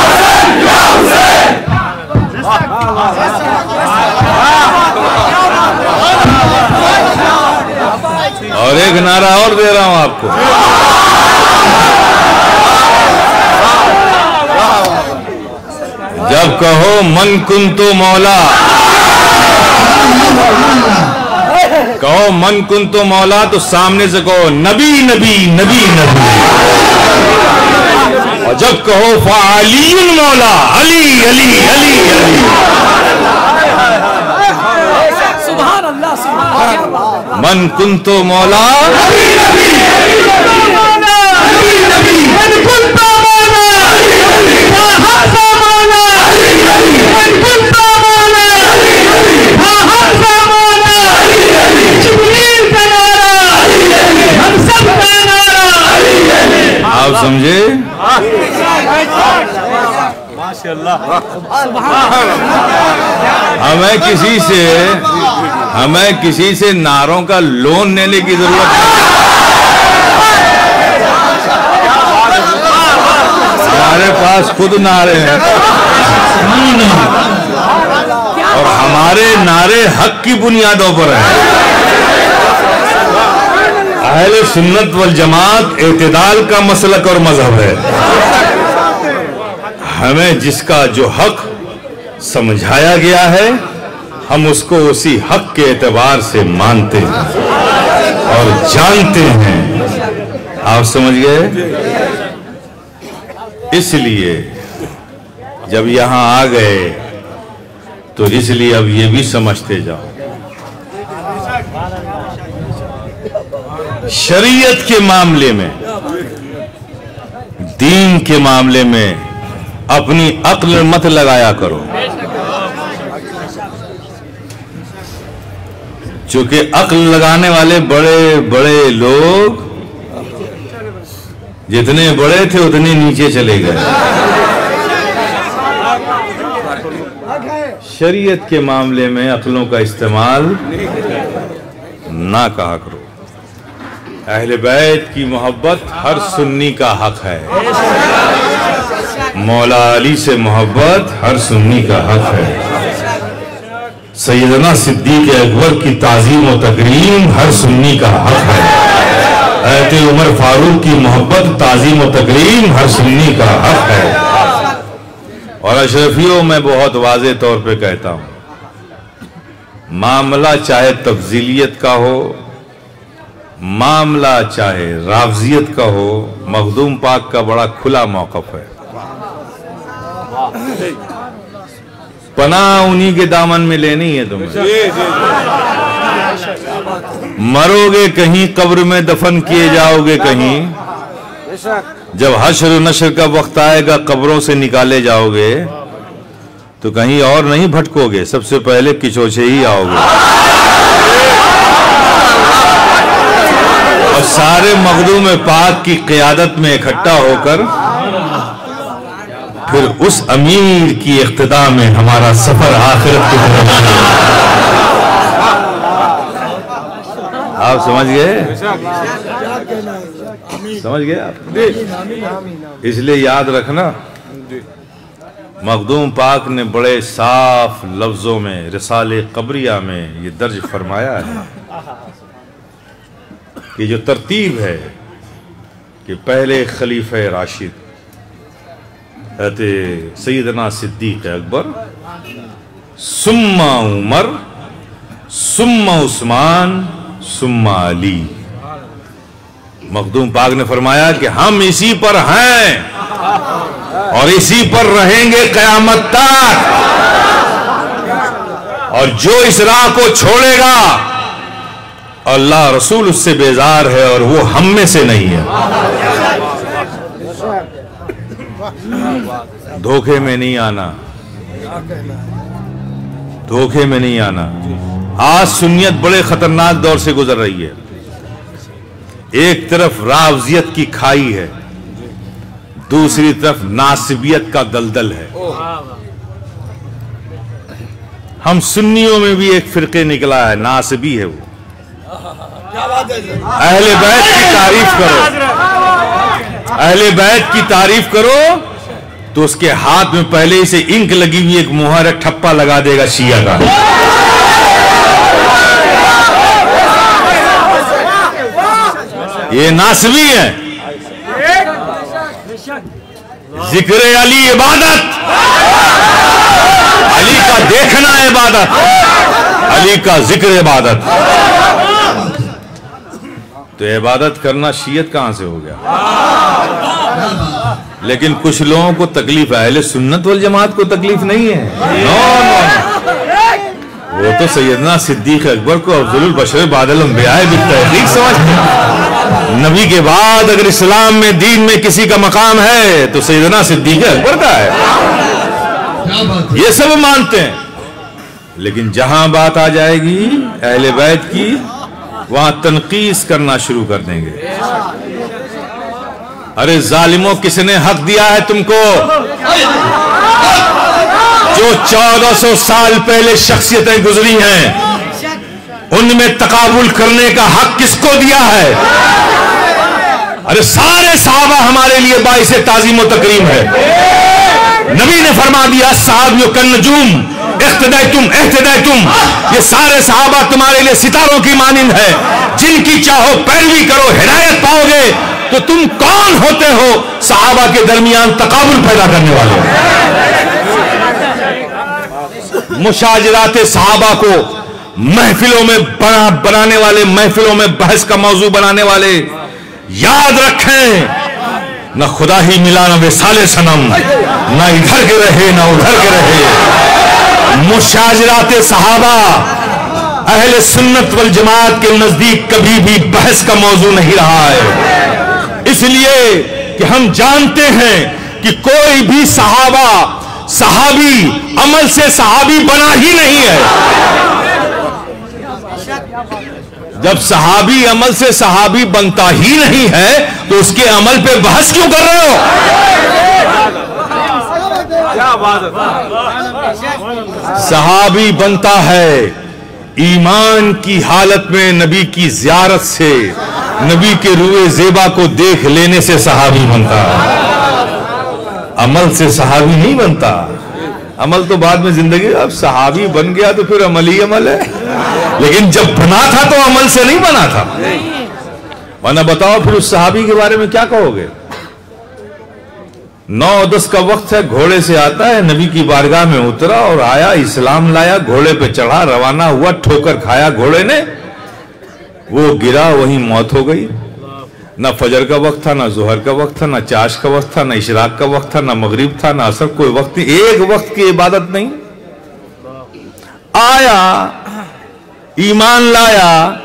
जब कहो मन कुन तो मौला। कहो मन कुन तो मौला तो सामने से कहो नबी नबी नबी नबी। और जब कहो फालीन मौला अली अली अली अली। मन कुन तो मौला। समझे? हमें किसी से हमें किसी से नारों का लोन लेने की ज़रूरत नहीं। हमारे पास खुद नारे हैं। और हमारे नारे हक की बुनियादों पर हैं। अहले सुन्नत वल जमात एतदाल का मसलक और मज़हब है। हमें जिसका जो हक समझाया गया है, हम उसको उसी हक के एतबार से मानते हैं और जानते हैं। आप समझ गए? इसलिए जब यहाँ आ गए तो इसलिए अब ये भी समझते जाओ। शरीयत के मामले में, दीन के मामले में अपनी अक्ल मत लगाया करो। चूँकि अक्ल लगाने वाले बड़े बड़े लोग जितने बड़े थे उतने नीचे चले गए। शरीयत के मामले में अक्लों का इस्तेमाल ना कहा करो। अहले बैत की मोहब्बत हर सुन्नी का हक है। मौला अली से मोहब्बत हर सुन्नी का हक है। सैदना सिद्दीक अकबर की ताजीम और तकरीम हर सुन्नी का हक है। ऐते उमर फारूक की मोहब्बत, ताजीम और तकरीम हर सुन्नी का हक है। और अशरफियों, में बहुत वाजे तौर पर कहता हूँ। मामला चाहे तफजीलियत का हो मामला चाहे रावजियत का हो मखदूम पाक का बड़ा खुला मौकफ है। पना उन्हीं के दामन में लेनी है तुम्हें। मरोगे कहीं कब्र में दफन किए जाओगे कहीं। जब हशर नशर का वक्त आएगा कब्रों से निकाले जाओगे तो कहीं और नहीं भटकोगे सबसे पहले किचोचे ही आओगे। और सारे मखदूम पाक की क्यादत में इकट्ठा होकर फिर उस अमीर की इख्तदा में हमारा सफ़र आखिरत की तरफ़ आप समझ गए? समझ गए आप? इसलिए याद रखना मखदूम पाक ने बड़े साफ़ लफ्जों में, रिसाले कबरिया में ये दर्ज फरमाया है। कि जो तरतीब है कि पहले खलीफ राशिद सैदना सिद्दीक अकबर, सुम्मा उमर, सुम्मा उस्मान, सुम्मा अली। मखदूम पाक ने फरमाया कि हम इसी पर हैं और इसी पर रहेंगे कयामत तक। और जो इस राह को छोड़ेगा अल्लाह रसूल उससे बेजार है और वो हम में से नहीं है। धोखे में नहीं आना। धोखे में नहीं आना। आज सुन्नियत बड़े खतरनाक दौर से गुजर रही है। एक तरफ़ रावजियत की खाई है, दूसरी तरफ़ नासिबियत का दलदल है। हम सुन्नियों में भी एक फिरके निकला है, नासिबी है वो। अहले बैत की तारीफ़ करो। अहले बैत की तारीफ़ करो तो उसके हाथ में पहले से इंक लगी हुई एक मुहर ठप्पा लगा देगा शिया का। ये नासवी है। ज़िक्र अली इबादत। अली का देखना इबादत। अली का ज़िक्र इबादत। तो इबादत करना शीयत कहाँ से हो गया? लेकिन कुछ लोगों को तकलीफ़, अहले सुन्नत वाल जमात को तकलीफ़ नहीं है। नो नो वो तो सैयदना सिद्दीक अकबर को अफजल बशर बादल अंबियाए भी तहरीक समझते हैं। नबी के बाद अगर इस्लाम में, दीन में किसी का मकाम है तो सैयदना सिद्दीक अकबर का है। ये सब मानते हैं। लेकिन जहाँ बात आ जाएगी, अहले बैत की वहाँ तनकीस करना शुरू कर देंगे। अरे जालिमों, किसने हक दिया है तुमको? जो 1400 साल पहले शख्सियतें गुजरी हैं, उनमें तकाबुल करने का हक किसको दिया है? अरे सारे साहबा हमारे लिए बाइस ताजीम तकरीम है। नबी ने फरमा दिया, साहब यो कन्नजूम इख्तदाई तुम एहतदाई तुम ये सारे साहबा तुम्हारे लिए सितारों की मानिंद है। जिनकी चाहो पैरवी करो, हिदायत पाओगे तो तुम कौन होते हो? साहबा के दरमियान तकाबुल पैदा करने वाले मुशाजरात साहबा को महफिलों में बना, बनाने वाले, महफिलों में बहस का मौजू बनाने वाले, याद रखें, न खुदा ही मिला, न वे साले सनम, न इधर के रहे, ना उधर के रहे। मुशाजरात सहाबा, अहले सुन्नत वल जमात के नज़दीक कभी भी बहस का मौजू नहीं रहा है। इसलिए कि हम जानते हैं कि कोई भी सहाबा, सहाबी अमल से सहाबी बना ही नहीं है। जब सहाबी अमल से सहाबी बनता ही नहीं है तो उसके अमल पे बहस क्यों कर रहे हो? सहाबी बनता है ईमान की हालत में नबी की जियारत से, नबी के रुए जेबा को देख लेने से सहाबी बनता है। अमल से सहाबी नहीं बनता। अमल तो बाद में ज़िंदगी, अब सहाबी बन गया तो फिर अमल ही अमल है। लेकिन जब बना था तो अमल से नहीं बना था। वरना बताओ फिर उस सहाबी के बारे में क्या कहोगे? नौ दस का वक्त है, घोड़े से आता है, नबी की बारगाह में उतरा और आया, इस्लाम लाया, घोड़े पे चढ़ा, रवाना हुआ, ठोकर खाया घोड़े ने। वो गिरा, वहीं मौत हो गई। ना फजर का वक्त था, ना जोहर का वक्त था, ना चाश का वक्त था, ना इशराक का वक्त था, ना मगरिब था, ना असर, कोई वक्त नहीं, एक वक्त की इबादत नहीं। आया, ईमान लाया,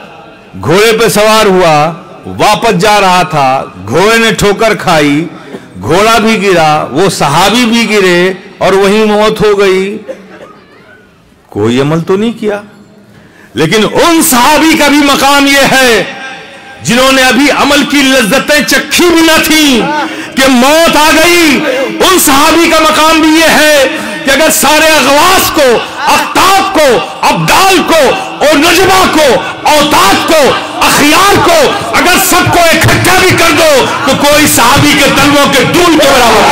घोड़े पे सवार हुआ, वापस जा रहा था, घोड़े ने ठोकर खाई घोड़ा भी गिरा, वो सहाबी भी गिरे और वही मौत हो गई। कोई अमल तो नहीं किया। लेकिन उन सहाबी का भी मकाम यह है, जिन्होंने अभी अमल की लज्जतें चखी भी ना थी कि मौत आ गई। उन सहाबी का मकाम भी यह है कि अगर सारे अगवास को अफ्ताब को, अब्दाल को और नजमा को, औताद को, अखियार को अगर सबको इकट्ठा भी कर दो तो कोई साहबी के तलवों के दूल के बराबर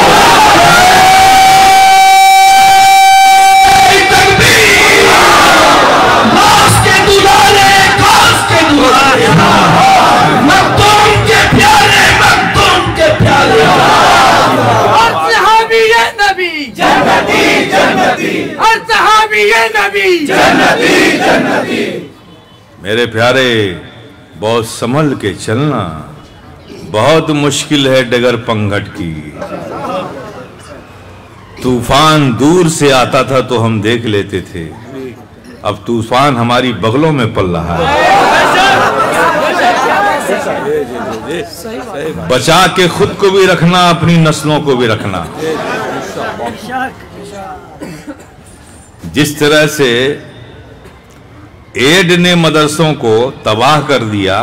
लाश जन्नती। और सहाबी ये नबी। जन्नती जन्नती। मेरे प्यारे बहुत संभल के चलना। बहुत मुश्किल है डगर पंगट की। तूफ़ान दूर से आता था तो हम देख लेते थे। अब तूफ़ान हमारी बगलों में पल रहा है। बचा के खुद को भी रखना अपनी नस्लों को भी रखना। जिस तरह से एड ने मदरसों को तबाह कर दिया,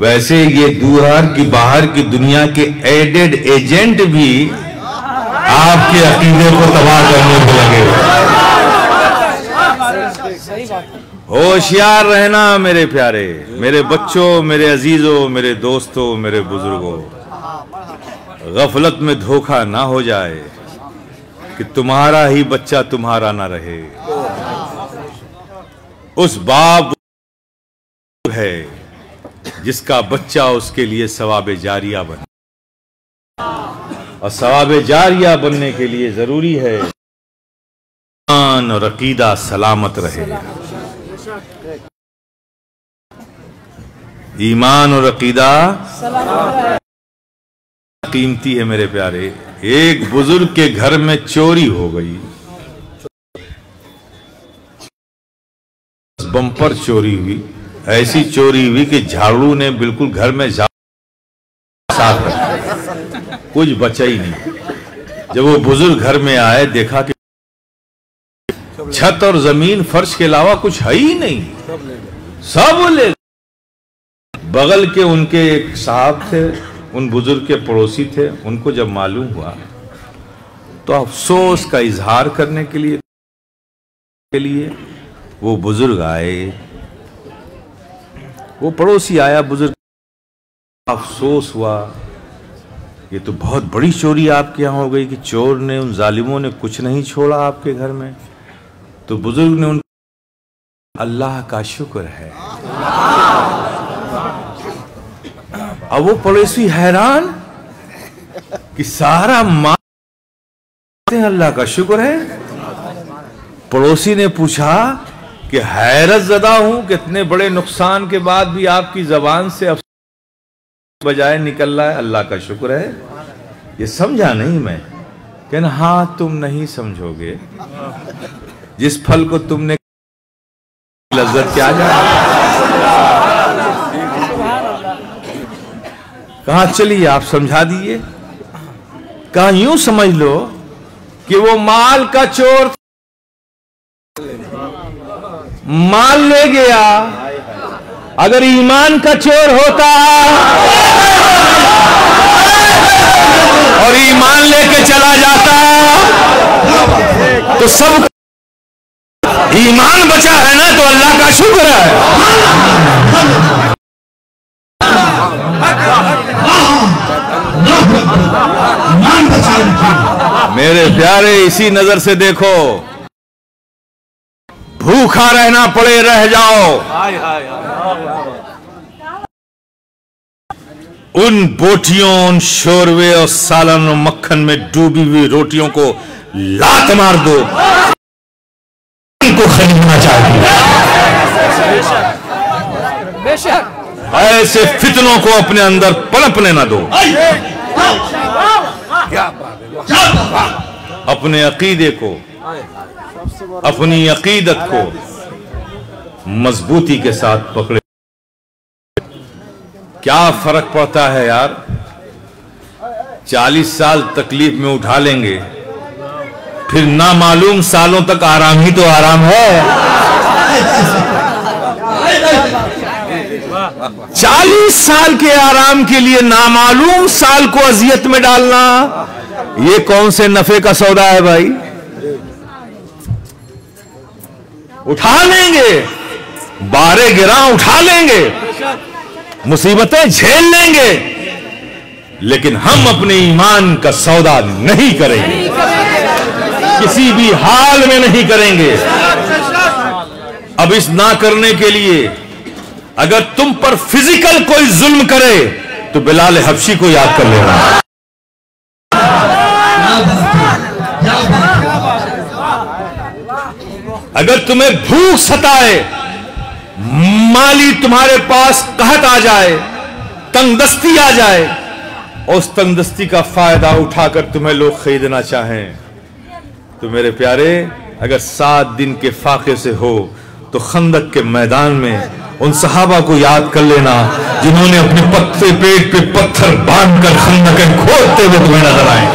वैसे ये दूहर की बाहर की दुनिया के एडेड एजेंट भी आपके अकीदे को तबाह करने को लगे। होशियार रहना मेरे प्यारे, मेरे बच्चों, मेरे अजीजों, मेरे दोस्तों, मेरे बुज़ुर्गों। गफलत में धोखा ना हो जाए। कि तुम्हारा ही बच्चा तुम्हारा ना रहे। उस बाप है जिसका बच्चा उसके लिए सवाब जारिया बने और सवाब जारिया बनने के लिए ज़रूरी है ईमान और अकीदा सलामत रहे। ईमान और अकीदा कीमती है मेरे प्यारे। एक बुज़ुर्ग के घर में चोरी हो गई। बम्पर चोरी हुई। ऐसी चोरी हुई कि झाड़ू ने बिल्कुल घर में साफ़ कुछ बचा ही नहीं। जब वो बुज़ुर्ग घर में आए, देखा कि छत और ज़मीन फर्श के अलावा कुछ है ही नहीं। सब ले बगल के उनके एक साहब थे। उन बुज़ुर्ग के पड़ोसी थे, उनको जब मालूम हुआ तो अफसोस का इजहार करने के लिए के लिए वो बुज़ुर्ग आए। वो पड़ोसी आया, बुज़ुर्ग, अफसोस हुआ, ये तो बहुत बड़ी चोरी आपके यहाँ हो गई कि चोर ने, उन जालिमों ने कुछ नहीं छोड़ा आपके घर में। तो बुज़ुर्ग ने उन, अल्लाह का शुक्र है। अब वो पड़ोसी हैरान कि सारा मान अल्लाह का शुक्र है। पड़ोसी ने पूछा कि हैरत जदा हूँ कि इतने बड़े नुकसान के बाद भी आपकी जबान से बजाय निकल रहा है, अल्लाह का शुक्र है। ये समझा नहीं मैं। कहना हाँ तुम नहीं समझोगे। जिस फल को तुमने लज्जत क्या जाए। कहा, चलिए आप समझा दिए कहा, यूँ समझ लो कि वो माल का चोर माल ले गया। अगर ईमान का चोर होता और ईमान लेके चला जाता तो सब ईमान बचा है ना तो अल्लाह का शुक्र है। मेरे प्यारे, इसी नज़र से देखो। भूखा रहना पड़े, रह जाओ। उन बोटियों, उन शोरवे और सालन और मक्खन में डूबी हुई रोटियों को लात मार दो। इनको खरीदना चाहिए बेशक। ऐसे फितनों को अपने अंदर पनपने ना दो। अपने अकीदे को अपनी अकीदत को मजबूती के साथ पकड़े। क्या फ़र्क पड़ता है यार? चालीस साल तकलीफ़ में उठा लेंगे फिर ना मालूम सालों तक आराम ही तो आराम है। चालीस साल के आराम के लिए नामालूम साल को अजियत में डालना। ये कौन से नफे का सौदा है भाई? उठा लेंगे। बारे गिरा उठा लेंगे। मुसीबतें झेल लेंगे। लेकिन हम अपने ईमान का सौदा नहीं करेंगे। किसी भी हाल में नहीं करेंगे। अब इस ना करने के लिए अगर तुम पर फ़िज़िकल कोई जुल्म करे तो बिलाल हबशी को याद कर लेना। अगर तुम्हें भूख सताए, माली तुम्हारे पास कहत आ जाए, तंगदस्ती आ जाए और उस तंगदस्ती का फ़ायदा उठाकर तुम्हें लोग खरीदना चाहें। तो मेरे प्यारे, अगर सात दिन के फाके से हो तो खंदक के मैदान में उन सहाबा को याद कर लेना, जिन्होंने अपने पत्ते पेट पे पत्थर बांधकर खंदक खोदते हुए तुम्हें नज़र आए।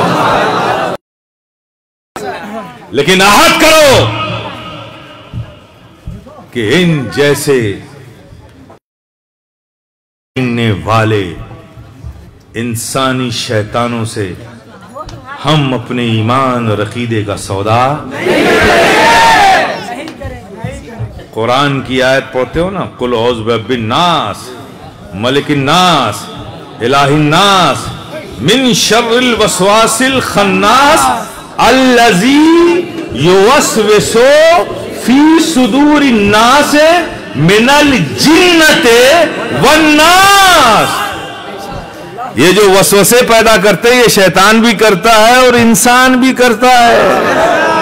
लेकिन आहत करो कि इन जैसे वाले इंसानी शैतानों से हम अपने ईमान और अकीदे का सौदा कुरान की आयत पढ़ते हो ना, कुल बिन नास, मलिकिन नास नास, मिन शर्रिल वसवासिल खन्नास, अल्लजी युवस्विसो फ़ी सुदूर नास मिनल जिन्नते वन्नास ये जो वसवसे पैदा करते हैं, ये शैतान भी करता है और इंसान भी करता है।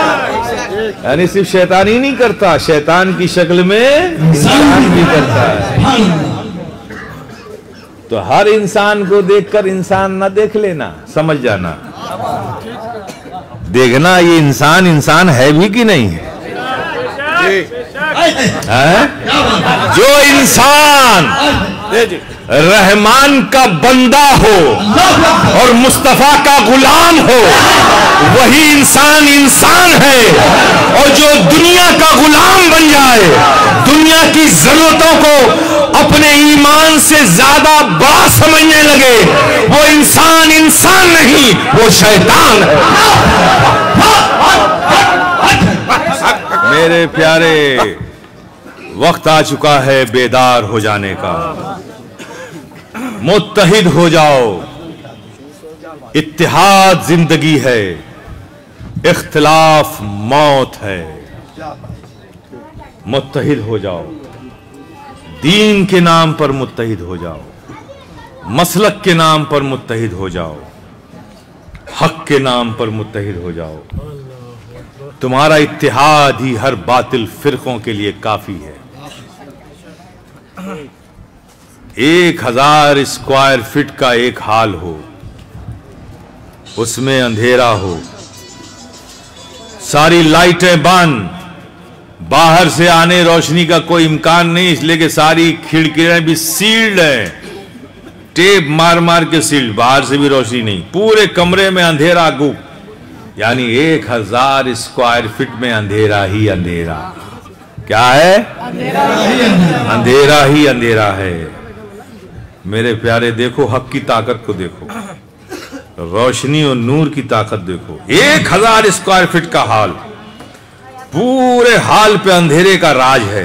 यानी सिर्फ़ शैतान ही नहीं करता शैतान की शक्ल में इंसान भी करता है। तो हर इंसान को देखकर इंसान ना देख लेना समझ जाना। देखना ये इंसान इंसान है भी कि नहीं है? जो। इंसान रहमान का बंदा हो और मुस्तफ़ा का गुलाम हो। वही इंसान इंसान है और जो दुनिया का गुलाम बन जाए, दुनिया की जरूरतों को अपने ईमान से ज़्यादा बड़ा समझने लगे, वो इंसान इंसान नहीं, वो शैतान है। मेरे प्यारे, वक्त आ चुका है बेदार हो जाने का। मुत्तहिद हो जाओ। इतिहाद ज़िंदगी है। इख्तिलाफ मौत है। मुत्तहिद हो जाओ। दीन के नाम पर मुत्तहिद हो जाओ। मसलक के नाम पर मुत्तहिद हो जाओ। हक के नाम पर मुत्तहिद हो जाओ। तुम्हारा इतिहाद ही हर बातिल फिरकों के लिए काफ़ी है। एक हज़ार स्क्वायर फीट का एक हाल हो, उसमें अंधेरा हो। सारी लाइटें बंद, बाहर से आने रोशनी का कोई इम्कान नहीं, इसलिए कि सारी खिड़कियाँ भी सील्ड हैं। टेप मार मार के सील्ड, बाहर से भी रोशनी नहीं। पूरे कमरे में अंधेरा गुप यानी एक हज़ार स्क्वायर फीट में अंधेरा ही अंधेरा। क्या है? अंधेरा ही अंधेरा है। मेरे प्यारे, देखो, हक की ताकत को देखो। रोशनी और नूर की ताकत देखो। एक हज़ार स्क्वायर फीट का हाल। पूरे हाल पे अंधेरे का राज है।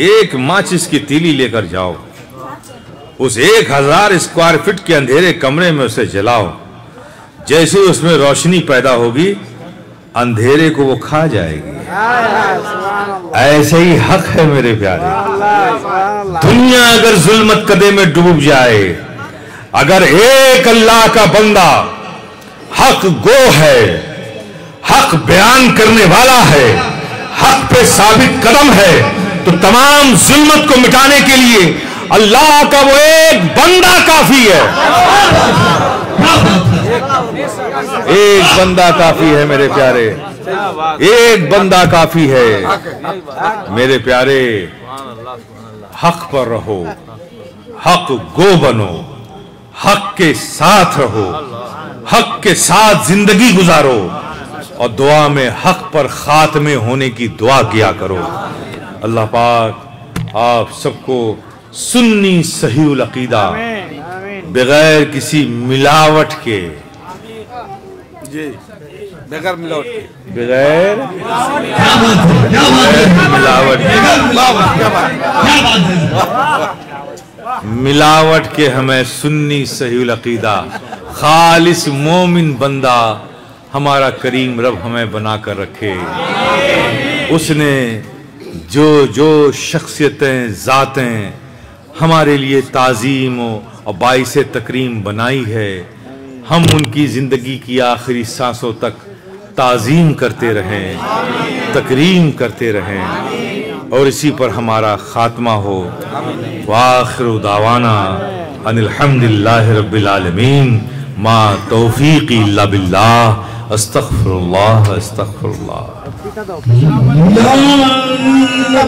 एक माचिस की तीली लेकर जाओ। उस एक हज़ार स्क्वायर फीट के अंधेरे कमरे में उसे जलाओ। जैसे उसमें रोशनी पैदा होगी अंधेरे को वो खा जाएगी। ऐसे ही हक है मेरे प्यारे। दुनिया अगर जुल्मत कदे में डूब जाए, अगर एक अल्लाह का बंदा हक गो है, हक बयान करने वाला है, हक पे साबित कदम है तो तमाम जुल्मत को मिटाने के लिए अल्लाह का वो एक बंदा काफ़ी है। एक बंदा काफ़ी है मेरे प्यारे। एक बंदा काफ़ी है। मेरे प्यारे, हक पर रहो, हक गो बनो, हक के साथ रहो, हक के साथ ज़िंदगी गुजारो और दुआ में हक पर खात्मे होने की दुआ किया करो। अल्लाह पाक, आप सबको सुन्नी सही अकीदा बगैर किसी मिलावट के। जी बेगर मिलावट के। बगैर क्या बात है? क्या बात है मिलावट के। क्या बात है? मिलावट के हमें सुन्नी सही अकीदा। खालिस मोमिन बंदा हमारा करीम रब हमें बनाकर रखे। उसने जो जो शख्सियतें ज़ातें हमारे लिए ताज़ीम और बाइस तकरीम बनाई है। हम उनकी ज़िंदगी की आखिरी सांसों तक ताज़ीम करते रहें, तकरीम करते रहें और इसी पर हमारा ख़ात्मा हो। वाखिर दावाना अनिलहमदिल्लाह रब्बिल आलमीन। मा बिल्लाह। अस्तगफिरुल्लाह अस्तगफिरुल्लाह। या